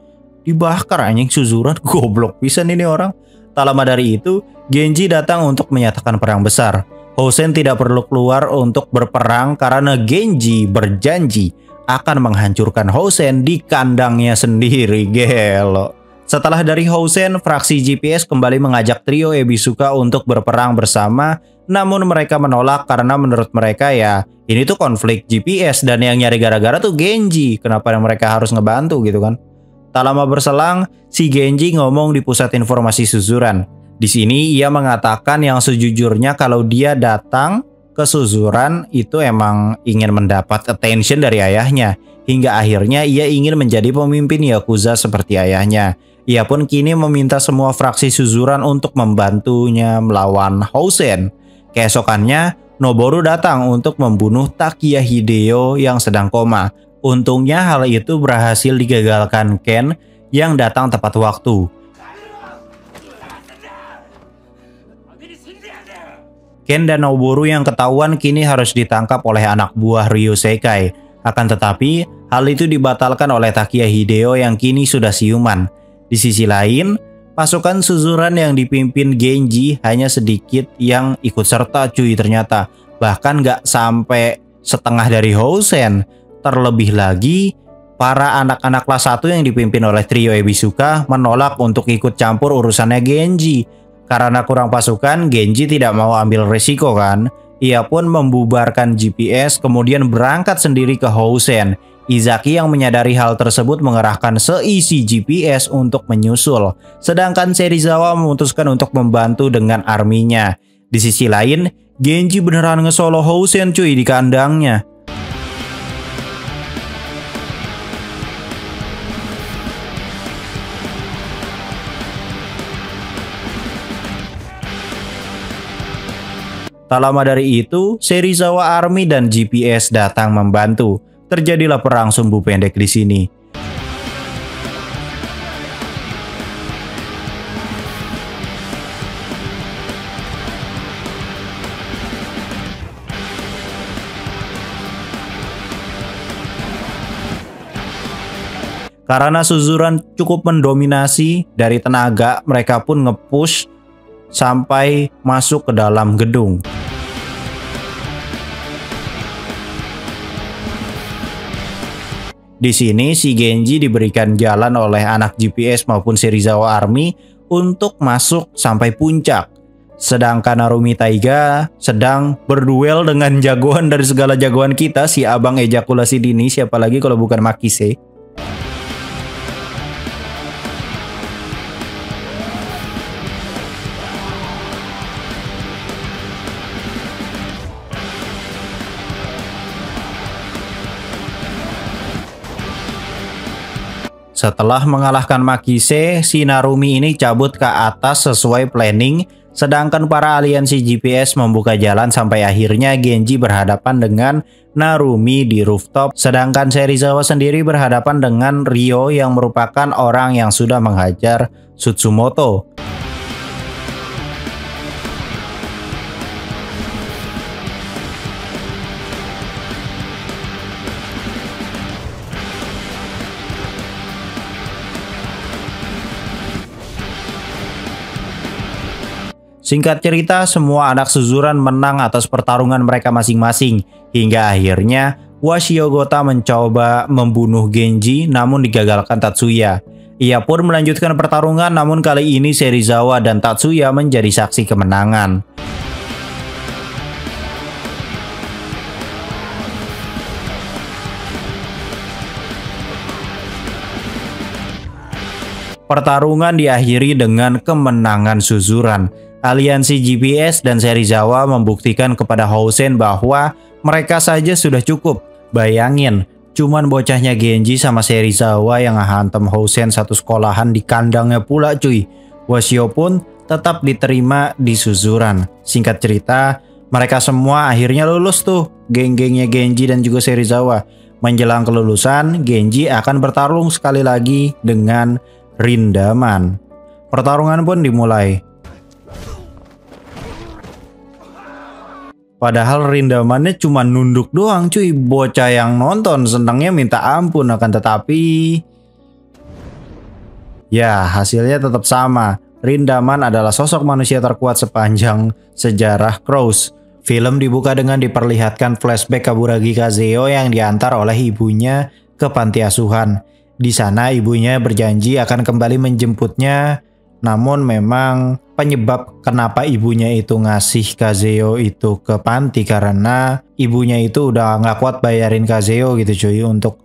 Dibakar anjing suzuran goblok pisan ini orang. Tak lama dari itu, Genji datang untuk menyatakan perang besar. Hosen tidak perlu keluar untuk berperang karena Genji berjanji akan menghancurkan Hosen di kandangnya sendiri. Gelo. Setelah dari Housen, fraksi GPS kembali mengajak trio Ebisuka untuk berperang bersama, namun mereka menolak karena menurut mereka ya ini tuh konflik GPS dan yang nyari gara-gara tuh Genji. Kenapa mereka harus ngebantu gitu kan? Tak lama berselang, si Genji ngomong di pusat informasi Suzuran. Di sini ia mengatakan yang sejujurnya kalau dia datang ke Suzuran itu emang ingin mendapat attention dari ayahnya. Hingga akhirnya ia ingin menjadi pemimpin Yakuza seperti ayahnya. Ia pun kini meminta semua fraksi Suzuran untuk membantunya melawan Housen. Keesokannya, Noboru datang untuk membunuh Takia Hideo yang sedang koma. Untungnya hal itu berhasil digagalkan Ken yang datang tepat waktu. Ken dan Noboru yang ketahuan kini harus ditangkap oleh anak buah Ryu Sekai. Akan tetapi, hal itu dibatalkan oleh Takia Hideo yang kini sudah siuman. Di sisi lain, pasukan suzuran yang dipimpin Genji hanya sedikit yang ikut serta cuy ternyata. Bahkan gak sampai setengah dari Hosen. Terlebih lagi, para anak-anak kelas 1 yang dipimpin oleh trio Ebisuka menolak untuk ikut campur urusannya Genji karena kurang pasukan, Genji tidak mau ambil resiko kan. Ia pun membubarkan GPS kemudian berangkat sendiri ke Housen. Izaki yang menyadari hal tersebut mengerahkan seisi GPS untuk menyusul. Sedangkan Serizawa memutuskan untuk membantu dengan arminya. Di sisi lain, Genji beneran ngesolo Housen cuy di kandangnya. Tak lama dari itu, Serizawa Army dan GPS datang membantu. Terjadilah perang sumbu pendek di sini. Karena Suzuran cukup mendominasi dari tenaga, mereka pun nge-push sampai masuk ke dalam gedung. Di sini si Genji diberikan jalan oleh anak GPS maupun Serizawa Army untuk masuk sampai puncak. Sedangkan Narumi Taiga sedang berduel dengan jagoan dari segala jagoan kita si abang ejakulasi dini siapa lagi kalau bukan Makise. Setelah mengalahkan Makise, si Narumi ini cabut ke atas sesuai planning, sedangkan para aliansi GPS membuka jalan sampai akhirnya Genji berhadapan dengan Narumi di rooftop, sedangkan Serizawa sendiri berhadapan dengan Ryo yang merupakan orang yang sudah menghajar Sutsumoto. Singkat cerita, semua anak suzuran menang atas pertarungan mereka masing-masing, hingga akhirnya Washiogota mencoba membunuh Genji namun digagalkan Tatsuya. Ia pun melanjutkan pertarungan namun kali ini Serizawa dan Tatsuya menjadi saksi kemenangan. Pertarungan diakhiri dengan kemenangan Suzuran. Aliansi GPS dan seri Jawa membuktikan kepada Housen bahwa mereka saja sudah cukup. Bayangin, cuman bocahnya Genji sama seri Zawa yang hantam Housen satu sekolahan di kandangnya pula cuy. Wasio pun tetap diterima di Suzuran. Singkat cerita, mereka semua akhirnya lulus tuh, geng-gengnya Genji dan juga seri Zawa. Menjelang kelulusan, Genji akan bertarung sekali lagi dengan Rindaman. Pertarungan pun dimulai. Padahal rindamannya cuma nunduk doang cuy. Bocah yang nonton senangnya minta ampun akan tetapi... Ya hasilnya tetap sama. Rindaman adalah sosok manusia terkuat sepanjang sejarah Crows. Film dibuka dengan diperlihatkan flashback Kaburagi Kazeo yang diantar oleh ibunya ke panti asuhan. Di sana ibunya berjanji akan kembali menjemputnya namun memang penyebab kenapa ibunya itu ngasih Kazeo itu ke panti karena ibunya itu udah nggak kuat bayarin Kazeo gitu cuy untuk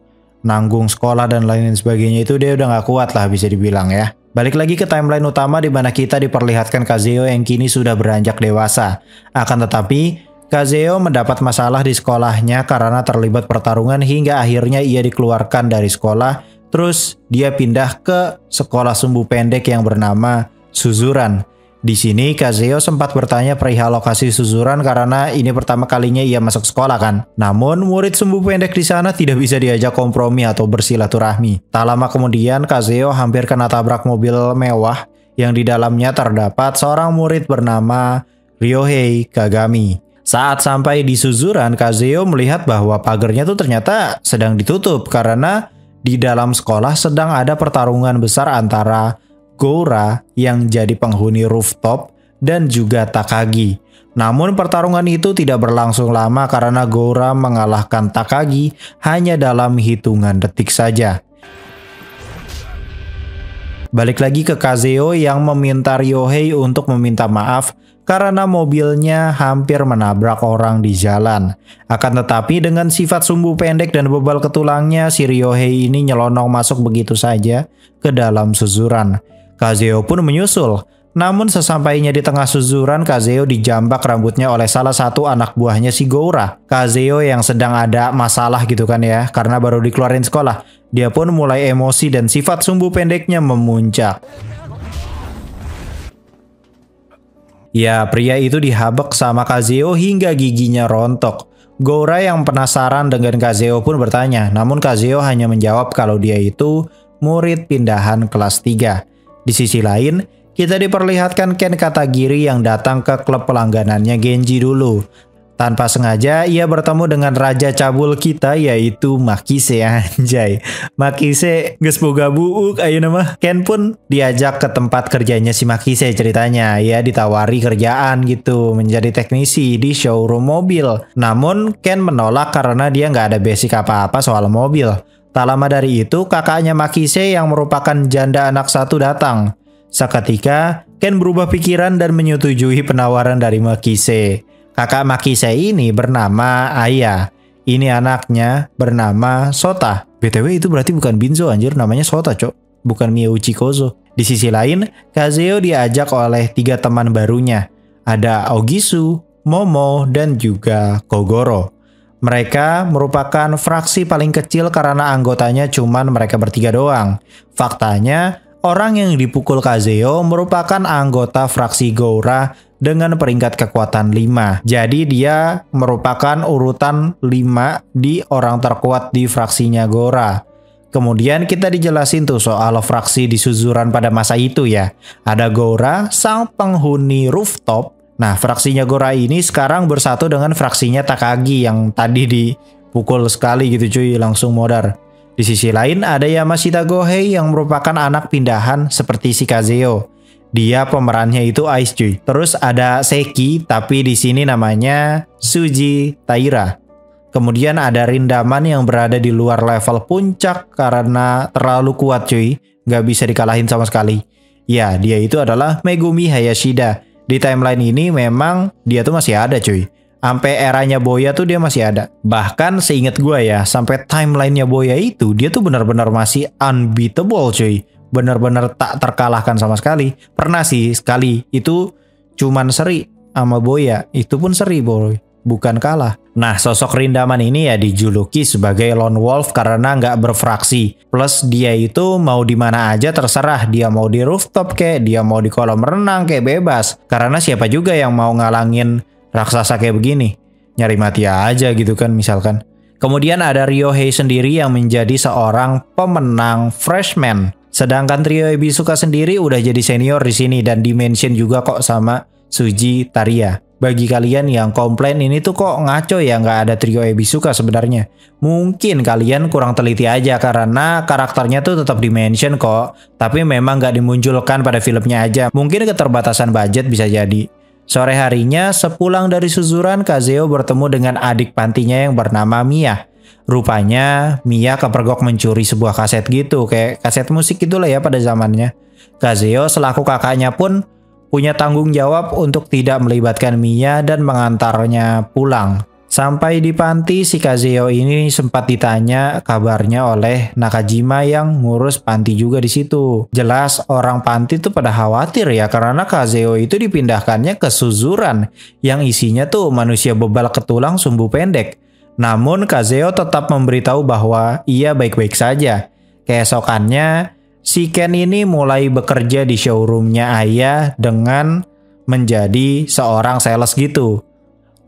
nanggung sekolah dan lain sebagainya itu dia udah nggak kuat lah bisa dibilang ya. Balik lagi ke timeline utama di mana kita diperlihatkan Kazeo yang kini sudah beranjak dewasa. Akan tetapi Kazeo mendapat masalah di sekolahnya karena terlibat pertarungan hingga akhirnya ia dikeluarkan dari sekolah Terus dia pindah ke sekolah sumbu pendek yang bernama Suzuran. Di sini Kazeo sempat bertanya perihal lokasi Suzuran karena ini pertama kalinya ia masuk sekolah kan. Namun murid sumbu pendek di sana tidak bisa diajak kompromi atau bersilaturahmi. Tak lama kemudian Kazeo hampir kena tabrak mobil mewah yang di dalamnya terdapat seorang murid bernama Ryohei Kagami. Saat sampai di Suzuran, Kazeo melihat bahwa pagarnya tuh ternyata sedang ditutup karena di dalam sekolah sedang ada pertarungan besar antara Gora yang jadi penghuni rooftop dan juga Takagi. Namun pertarungan itu tidak berlangsung lama karena Gora mengalahkan Takagi hanya dalam hitungan detik saja. Balik lagi ke Kazeo yang meminta Ryohei untuk meminta maaf karena mobilnya hampir menabrak orang di jalan. Akan tetapi dengan sifat sumbu pendek dan bebal ketulangnya, si Ryohei ini nyelonong masuk begitu saja ke dalam suzuran. Kazeo pun menyusul. Namun sesampainya di tengah suzuran, Kazeo dijambak rambutnya oleh salah satu anak buahnya si Goura. Kazeo yang sedang ada masalah gitu kan ya, karena baru dikeluarin sekolah. Dia pun mulai emosi dan sifat sumbu pendeknya memuncak. Ya, pria itu dihabek sama Kazeo hingga giginya rontok. Goura yang penasaran dengan Kazeo pun bertanya, namun Kazeo hanya menjawab kalau dia itu murid pindahan kelas 3. Di sisi lain, kita diperlihatkan Ken Katagiri yang datang ke klub pelangganannya Genji dulu. Tanpa sengaja, ia bertemu dengan raja cabul kita yaitu Makise anjay. Makise geus boga buuk ayo nama. Ken pun diajak ke tempat kerjanya si Makise ceritanya. Ia ditawari kerjaan gitu menjadi teknisi di showroom mobil. Namun Ken menolak karena dia nggak ada basic apa-apa soal mobil. Tak lama dari itu, kakaknya Makise yang merupakan janda anak satu datang. Seketika, Ken berubah pikiran dan menyetujui penawaran dari Makise. Kakak Makise ini bernama Aya. Ini anaknya bernama Sota. BTW itu berarti bukan Binzo anjir, namanya Sota, cok. Bukan Miyauchi Kozo. Di sisi lain, Kazeo diajak oleh tiga teman barunya. Ada Ogisu, Momo, dan juga Kogoro. Mereka merupakan fraksi paling kecil karena anggotanya cuma mereka bertiga doang. Faktanya, orang yang dipukul Kazeo merupakan anggota fraksi Goura dengan peringkat kekuatan 5. Jadi dia merupakan urutan 5 di orang terkuat di fraksinya Goura. Kemudian kita dijelasin tuh soal fraksi di Suzuran pada masa itu ya. Ada Goura, sang penghuni rooftop, Nah, fraksinya Gora ini sekarang bersatu dengan fraksinya Takagi yang tadi dipukul sekali gitu cuy, langsung modar. Di sisi lain ada Yamashita Gohei yang merupakan anak pindahan seperti si Kazeo. Dia pemerannya itu Ice cuy. Terus ada Seki tapi di sini namanya Suji Taira. Kemudian ada Rindaman yang berada di luar level puncak karena terlalu kuat cuy. Gak bisa dikalahin sama sekali. Ya, dia itu adalah Megumi Hayashida di timeline ini memang dia tuh masih ada cuy. Sampai eranya Boya tuh dia masih ada. Bahkan seingat gue ya, sampai timelinenya Boya itu dia tuh benar-benar masih unbeatable cuy. Benar-benar tak terkalahkan sama sekali. Pernah sih sekali itu cuman seri sama Boya. Itu pun seri boy bukan kalah. Nah, sosok Rindaman ini ya dijuluki sebagai lone wolf karena nggak berfraksi. Plus dia itu mau di mana aja terserah. Dia mau di rooftop kayak, dia mau di kolam renang kayak bebas. Karena siapa juga yang mau ngalangin raksasa kayak begini? Nyari mati aja gitu kan misalkan. Kemudian ada Ryohei sendiri yang menjadi seorang pemenang freshman. Sedangkan trio Ebisuka sendiri udah jadi senior di sini dan dimension juga kok sama Suji Taria bagi kalian yang komplain ini tuh kok ngaco ya nggak ada trio Ebisuka sebenarnya. Mungkin kalian kurang teliti aja karena karakternya tuh tetap dimention kok, tapi memang nggak dimunculkan pada filmnya aja. Mungkin keterbatasan budget bisa jadi. Sore harinya, sepulang dari Suzuran, Kazeo bertemu dengan adik pantinya yang bernama Mia. Rupanya, Mia kepergok mencuri sebuah kaset gitu, kayak kaset musik itulah ya pada zamannya. Kazeo selaku kakaknya pun punya tanggung jawab untuk tidak melibatkan Mia dan mengantarnya pulang. Sampai di panti, si Kazeo ini sempat ditanya kabarnya oleh Nakajima yang ngurus panti juga di situ. Jelas orang panti tuh pada khawatir ya karena Kazeo itu dipindahkannya ke Suzuran yang isinya tuh manusia bebal ketulang sumbu pendek. Namun Kazeo tetap memberitahu bahwa ia baik-baik saja. Keesokannya, si Ken ini mulai bekerja di showroomnya ayah dengan menjadi seorang sales gitu.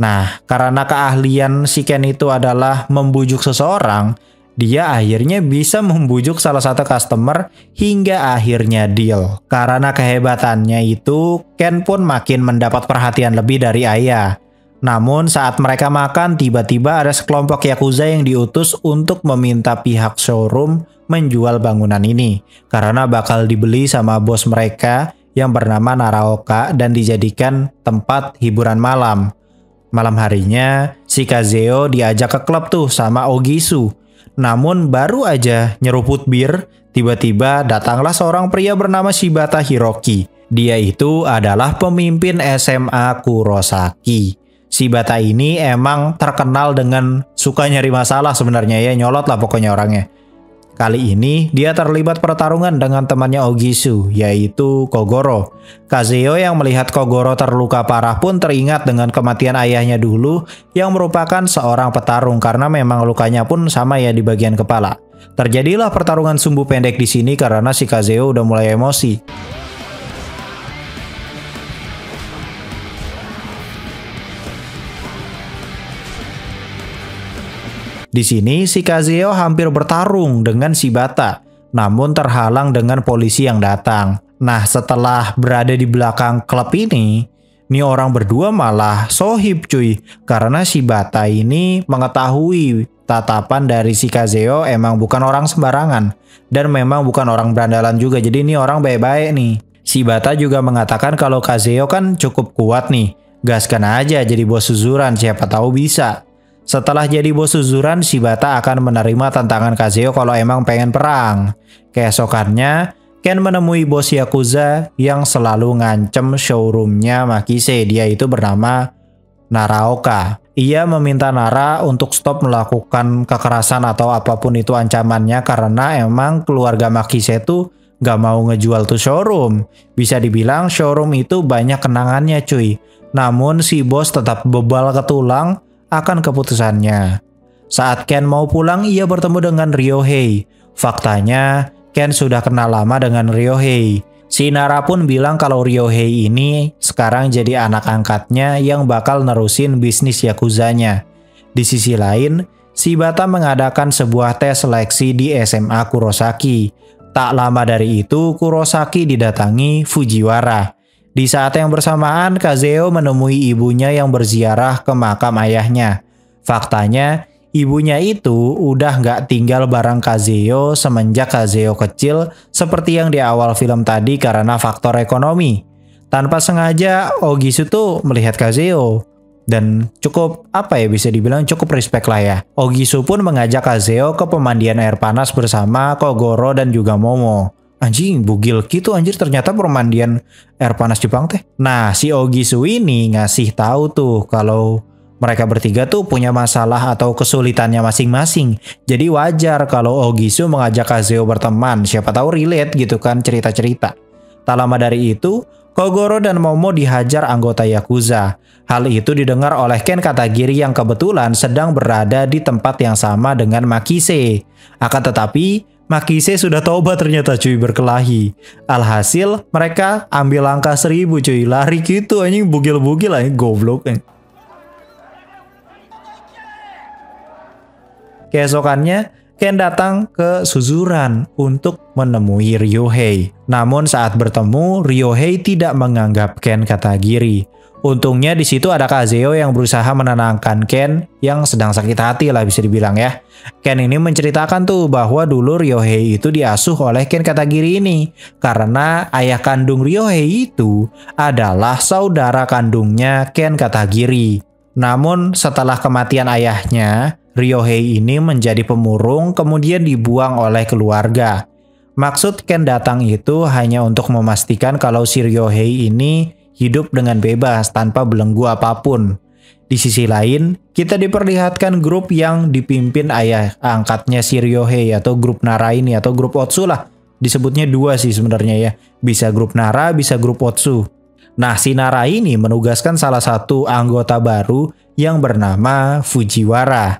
Nah, karena keahlian si Ken itu adalah membujuk seseorang, dia akhirnya bisa membujuk salah satu customer hingga akhirnya deal. Karena kehebatannya itu, Ken pun makin mendapat perhatian lebih dari ayah. Namun saat mereka makan, tiba-tiba ada sekelompok Yakuza yang diutus untuk meminta pihak showroom menjual bangunan ini. Karena bakal dibeli sama bos mereka yang bernama Naraoka dan dijadikan tempat hiburan malam. Malam harinya, si Kazeo diajak ke klub tuh sama Ogisu. Namun baru aja nyeruput bir, tiba-tiba datanglah seorang pria bernama Shibata Hiroki. Dia itu adalah pemimpin SMA Kurosaki si Bata ini emang terkenal dengan suka nyari masalah sebenarnya ya nyolot lah pokoknya orangnya. Kali ini dia terlibat pertarungan dengan temannya Ogisu yaitu Kogoro. Kazeo yang melihat Kogoro terluka parah pun teringat dengan kematian ayahnya dulu yang merupakan seorang petarung karena memang lukanya pun sama ya di bagian kepala. Terjadilah pertarungan sumbu pendek di sini karena si Kazeo udah mulai emosi. Di sini si Kazuo hampir bertarung dengan si Bata, namun terhalang dengan polisi yang datang. Nah setelah berada di belakang klub ini, ini orang berdua malah sohib cuy. Karena si Bata ini mengetahui tatapan dari si Kazeo emang bukan orang sembarangan. Dan memang bukan orang berandalan juga, jadi ini orang baik-baik nih. Si Bata juga mengatakan kalau Kazeo kan cukup kuat nih. Gaskan aja jadi bos suzuran, siapa tahu bisa. Setelah jadi bos Suzuran, Shibata akan menerima tantangan Kazeo kalau emang pengen perang. Keesokannya, Ken menemui bos Yakuza yang selalu ngancem showroomnya Makise. Dia itu bernama Naraoka. Ia meminta Nara untuk stop melakukan kekerasan atau apa pun itu ancamannya karena emang keluarga Makise itu gak mau ngejual tuh showroom. Bisa dibilang showroom itu banyak kenangannya cuy. Namun si bos tetap bebal ke tulang akan keputusannya. Saat Ken mau pulang, ia bertemu dengan Ryohei. Faktanya, Ken sudah kenal lama dengan Ryohei. Si Nara pun bilang kalau Ryohei ini sekarang jadi anak angkatnya yang bakal nerusin bisnis Yakuzanya. Di sisi lain, si Bata mengadakan sebuah tes seleksi di SMA Kurosaki. Tak lama dari itu, Kurosaki didatangi Fujiwara. Di saat yang bersamaan, Kazeo menemui ibunya yang berziarah ke makam ayahnya. Faktanya, ibunya itu udah nggak tinggal bareng Kazeo semenjak Kazeo kecil seperti yang di awal film tadi karena faktor ekonomi. Tanpa sengaja, Ogisu tuh melihat Kazeo. Dan cukup, apa ya bisa dibilang cukup respect lah ya. Ogisu pun mengajak Kazeo ke pemandian air panas bersama Kogoro dan juga Momo. Anjing, bugil gitu anjir ternyata permandian air panas Jepang teh. Nah, si Ogisu ini ngasih tahu tuh kalau mereka bertiga tuh punya masalah atau kesulitannya masing-masing. Jadi wajar kalau Ogisu mengajak Kazeo berteman, siapa tahu relate gitu kan cerita-cerita. Tak lama dari itu, Kogoro dan Momo dihajar anggota Yakuza. Hal itu didengar oleh Ken Katagiri yang kebetulan sedang berada di tempat yang sama dengan Makise. Akan tetapi, Makise sudah tobat ternyata cuy berkelahi. Alhasil mereka ambil langkah seribu cuy. Lari gitu anjing bugil-bugil anjing goblok. Keesokannya Ken datang ke Suzuran untuk menemui Ryohei. Namun saat bertemu, Ryohei tidak menganggap Ken kata Giri. Untungnya di situ ada Kazeo yang berusaha menenangkan Ken yang sedang sakit hati lah bisa dibilang ya. Ken ini menceritakan tuh bahwa dulu Ryohei itu diasuh oleh Ken Katagiri ini karena ayah kandung Ryohei itu adalah saudara kandungnya Ken Katagiri. Namun setelah kematian ayahnya, Ryohei ini menjadi pemurung kemudian dibuang oleh keluarga. Maksud Ken datang itu hanya untuk memastikan kalau si Ryohei ini hidup dengan bebas tanpa belenggu apa pun. Di sisi lain, kita diperlihatkan grup yang dipimpin ayah angkatnya si Ryohei atau grup Nara ini atau grup Otsu lah. Disebutnya dua sih sebenarnya ya. Bisa grup Nara, bisa grup Otsu. Nah, si Nara ini menugaskan salah satu anggota baru yang bernama Fujiwara.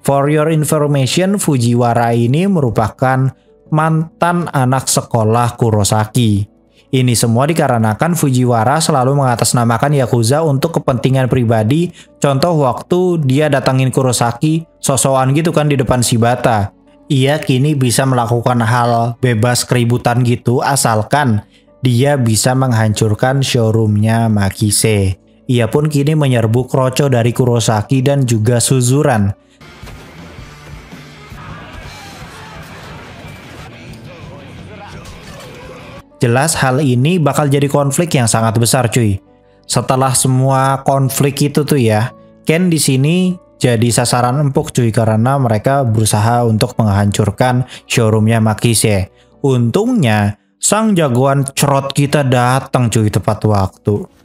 For your information, Fujiwara ini merupakan mantan anak sekolah Kurosaki. Ini semua dikarenakan Fujiwara selalu mengatasnamakan Yakuza untuk kepentingan pribadi. Contoh waktu dia datangin Kurosaki, sosokan gitu kan di depan Shibata. ia kini bisa melakukan hal bebas keributan gitu asalkan dia bisa menghancurkan showroomnya Makise. Ia pun kini menyerbu kroco dari Kurosaki dan juga Suzuran. Jelas hal ini bakal jadi konflik yang sangat besar cuy. Setelah semua konflik itu tuh ya, Ken di sini jadi sasaran empuk cuy karena mereka berusaha untuk menghancurkan showroomnya Makise. Untungnya sang jagoan cerot kita datang cuy tepat waktu.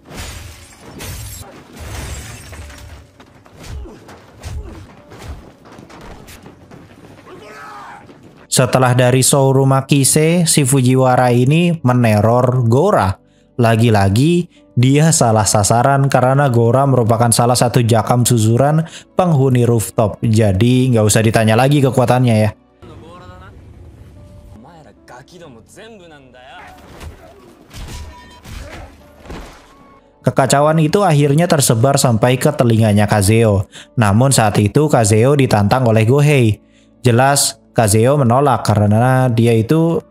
Setelah dari showroom Makise, si Fujiwara ini meneror Gora. Lagi-lagi dia salah sasaran karena Gora merupakan salah satu jakam susuran penghuni rooftop. Jadi nggak usah ditanya lagi kekuatannya ya. Kekacauan itu akhirnya tersebar sampai ke telinganya Kazeo. Namun saat itu Kazeo ditantang oleh Gohei. Jelas Kazeo menolak karena dia itu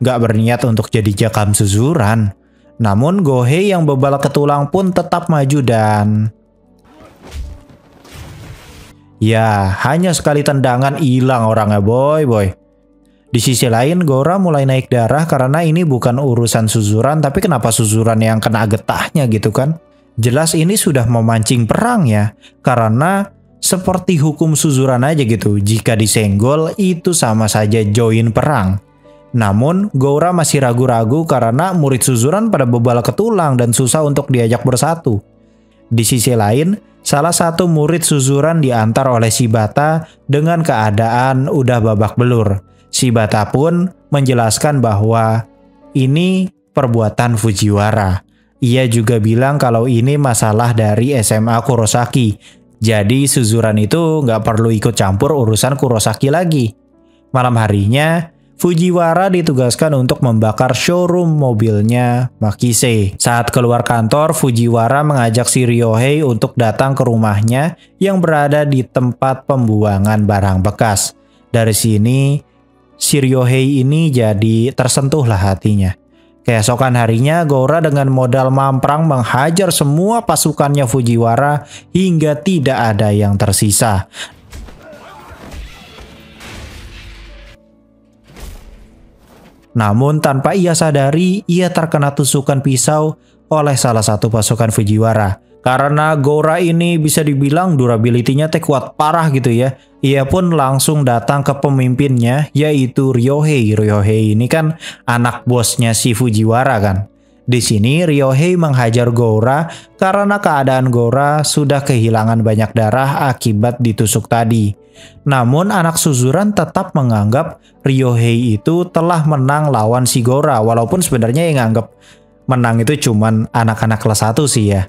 nggak berniat untuk jadi jakam susuran. Namun Gohei yang bebal ketulang pun tetap maju dan... Ya, hanya sekali tendangan hilang orangnya boy boy. Di sisi lain, Gora mulai naik darah karena ini bukan urusan suzuran, tapi kenapa suzuran yang kena getahnya gitu kan? Jelas ini sudah memancing perang ya, karena seperti hukum suzuran aja gitu, jika disenggol itu sama saja join perang. Namun, Goura masih ragu-ragu karena murid Suzuran pada bebal ketulang dan susah untuk diajak bersatu. Di sisi lain, salah satu murid Suzuran diantar oleh Shibata dengan keadaan udah babak belur. Shibata pun menjelaskan bahwa ini perbuatan Fujiwara. Ia juga bilang kalau ini masalah dari SMA Kurosaki. Jadi Suzuran itu nggak perlu ikut campur urusan Kurosaki lagi. Malam harinya, Fujiwara ditugaskan untuk membakar showroom mobilnya Makise. Saat keluar kantor, Fujiwara mengajak si Ryohei untuk datang ke rumahnya yang berada di tempat pembuangan barang bekas. Dari sini, si Ryohei ini jadi tersentuhlah hatinya. Keesokan harinya, Gora dengan modal mamprang menghajar semua pasukannya Fujiwara hingga tidak ada yang tersisa. Namun tanpa ia sadari, ia terkena tusukan pisau oleh salah satu pasukan Fujiwara. Karena Gora ini bisa dibilang durability-nya teh kuat parah gitu ya. Ia pun langsung datang ke pemimpinnya yaitu Ryohei. Ryohei ini kan anak bosnya si Fujiwara kan. Di sini Ryohei menghajar Gora karena keadaan Gora sudah kehilangan banyak darah akibat ditusuk tadi. Namun anak Suzuran tetap menganggap Ryohei itu telah menang lawan si Gora walaupun sebenarnya yang nganggap menang itu cuman anak-anak kelas 1 sih ya.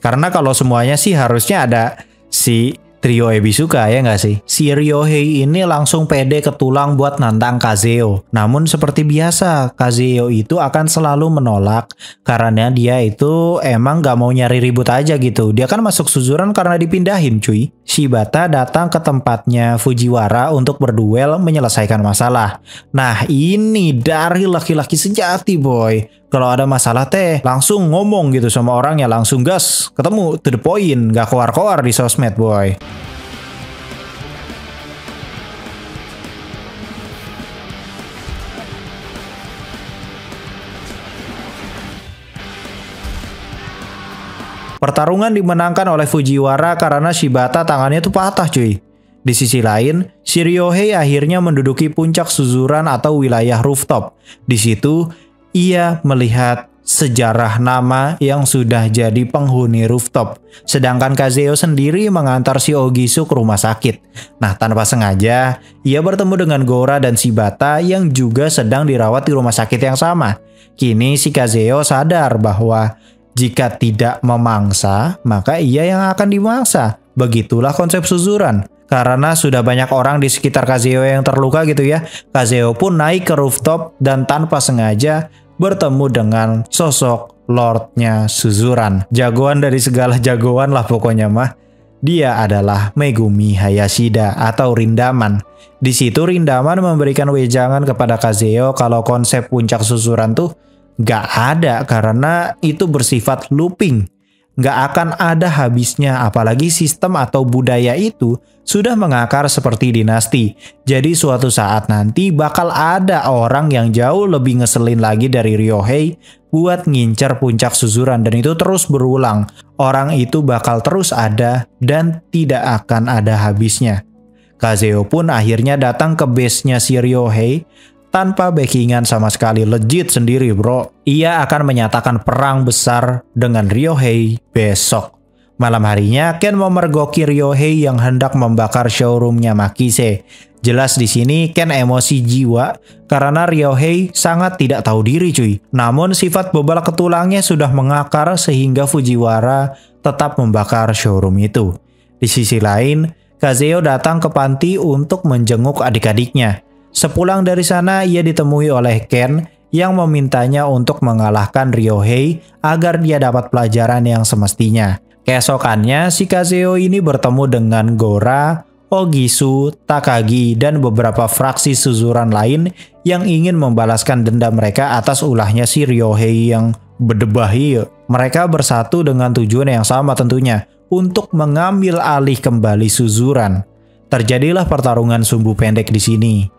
Karena kalau semuanya sih harusnya ada si trio Ebisuka ya nggak sih? Si Ryohei ini langsung pede ke tulang buat nantang Kazeo. Namun seperti biasa, Kazeo itu akan selalu menolak karena dia itu emang gak mau nyari ribut aja gitu. Dia kan masuk suzuran karena dipindahin cuy. Shibata datang ke tempatnya Fujiwara untuk berduel menyelesaikan masalah. Nah ini dari laki-laki sejati boy. Kalau ada masalah teh langsung ngomong gitu sama orangnya langsung gas ketemu to the point gak keluar-keluar di sosmed boy. Pertarungan dimenangkan oleh Fujiwara karena Shibata tangannya tuh patah cuy. Di sisi lain, Shiryohei akhirnya menduduki puncak suzuran atau wilayah rooftop. Di situ, ia melihat sejarah nama yang sudah jadi penghuni rooftop. Sedangkan Kazeo sendiri mengantar si Ogisu ke rumah sakit. Nah, tanpa sengaja, ia bertemu dengan Gora dan Shibata yang juga sedang dirawat di rumah sakit yang sama. Kini si Kazeo sadar bahwa jika tidak memangsa, maka ia yang akan dimangsa. Begitulah konsep suzuran. Karena sudah banyak orang di sekitar Kazeo yang terluka gitu ya, Kazeo pun naik ke rooftop dan tanpa sengaja bertemu dengan sosok Lordnya Suzuran. Jagoan dari segala jagoan lah pokoknya mah. Dia adalah Megumi Hayashida atau Rindaman. Di situ Rindaman memberikan wejangan kepada Kazeo kalau konsep puncak susuran tuh gak ada karena itu bersifat looping. Gak akan ada habisnya apalagi sistem atau budaya itu sudah mengakar seperti dinasti. Jadi suatu saat nanti bakal ada orang yang jauh lebih ngeselin lagi dari Ryohei buat ngincer puncak susuran dan itu terus berulang. Orang itu bakal terus ada dan tidak akan ada habisnya. Kazeo pun akhirnya datang ke base-nya si Ryohei tanpa backingan sama sekali legit sendiri bro. Ia akan menyatakan perang besar dengan Ryohei besok. Malam harinya, Ken memergoki Ryohei yang hendak membakar showroomnya Makise. Jelas di sini Ken emosi jiwa karena Ryohei sangat tidak tahu diri cuy. Namun sifat bebal ketulangnya sudah mengakar sehingga Fujiwara tetap membakar showroom itu. Di sisi lain, Kazeo datang ke panti untuk menjenguk adik-adiknya. Sepulang dari sana ia ditemui oleh Ken yang memintanya untuk mengalahkan Ryohei agar dia dapat pelajaran yang semestinya. Keesokannya, si Kazeo ini bertemu dengan Gora, Ogisu, Takagi, dan beberapa fraksi suzuran lain yang ingin membalaskan dendam mereka atas ulahnya si Ryohei yang berdebah Mereka bersatu dengan tujuan yang sama tentunya, untuk mengambil alih kembali suzuran. Terjadilah pertarungan sumbu pendek di sini.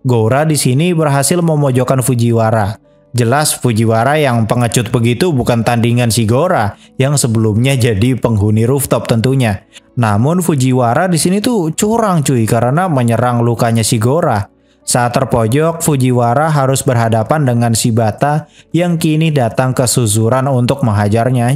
Gora di sini berhasil memojokkan Fujiwara. Jelas Fujiwara yang pengecut begitu bukan tandingan si Gora yang sebelumnya jadi penghuni rooftop tentunya. Namun Fujiwara di sini tuh curang cuy karena menyerang lukanya si Gora. Saat terpojok, Fujiwara harus berhadapan dengan si Bata yang kini datang ke Suzuran untuk menghajarnya.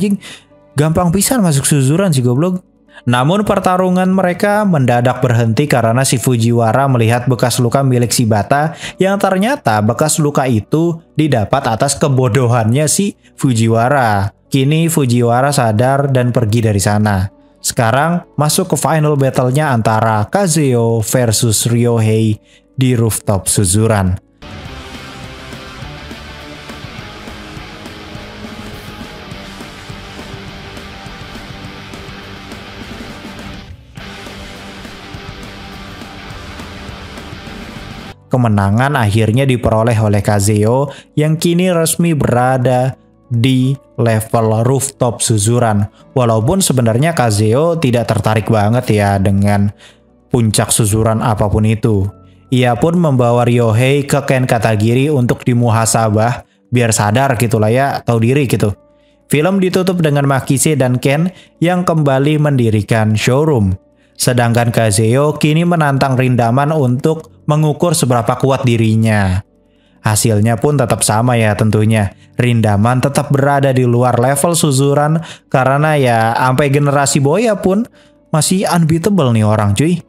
Gampang pisan masuk Suzuran si goblok. Namun pertarungan mereka mendadak berhenti karena si Fujiwara melihat bekas luka milik si Bata yang ternyata bekas luka itu didapat atas kebodohannya si Fujiwara. Kini Fujiwara sadar dan pergi dari sana. Sekarang masuk ke final battle-nya antara Kazeo versus Ryohei di rooftop Suzuran. Kemenangan akhirnya diperoleh oleh Kazeo yang kini resmi berada di level rooftop Suzuran. Walaupun sebenarnya Kazeo tidak tertarik banget ya dengan puncak Suzuran apa pun itu. Ia pun membawa Ryohei ke Ken Katagiri untuk dimuhasabah biar sadar gitulah ya, tahu diri gitu. Film ditutup dengan Makise dan Ken yang kembali mendirikan showroom. Sedangkan Kazeo kini menantang Rindaman untuk mengukur seberapa kuat dirinya. Hasilnya pun tetap sama ya tentunya. Rindaman tetap berada di luar level Suzuran karena ya sampai generasi Boya pun masih unbeatable nih orang cuy.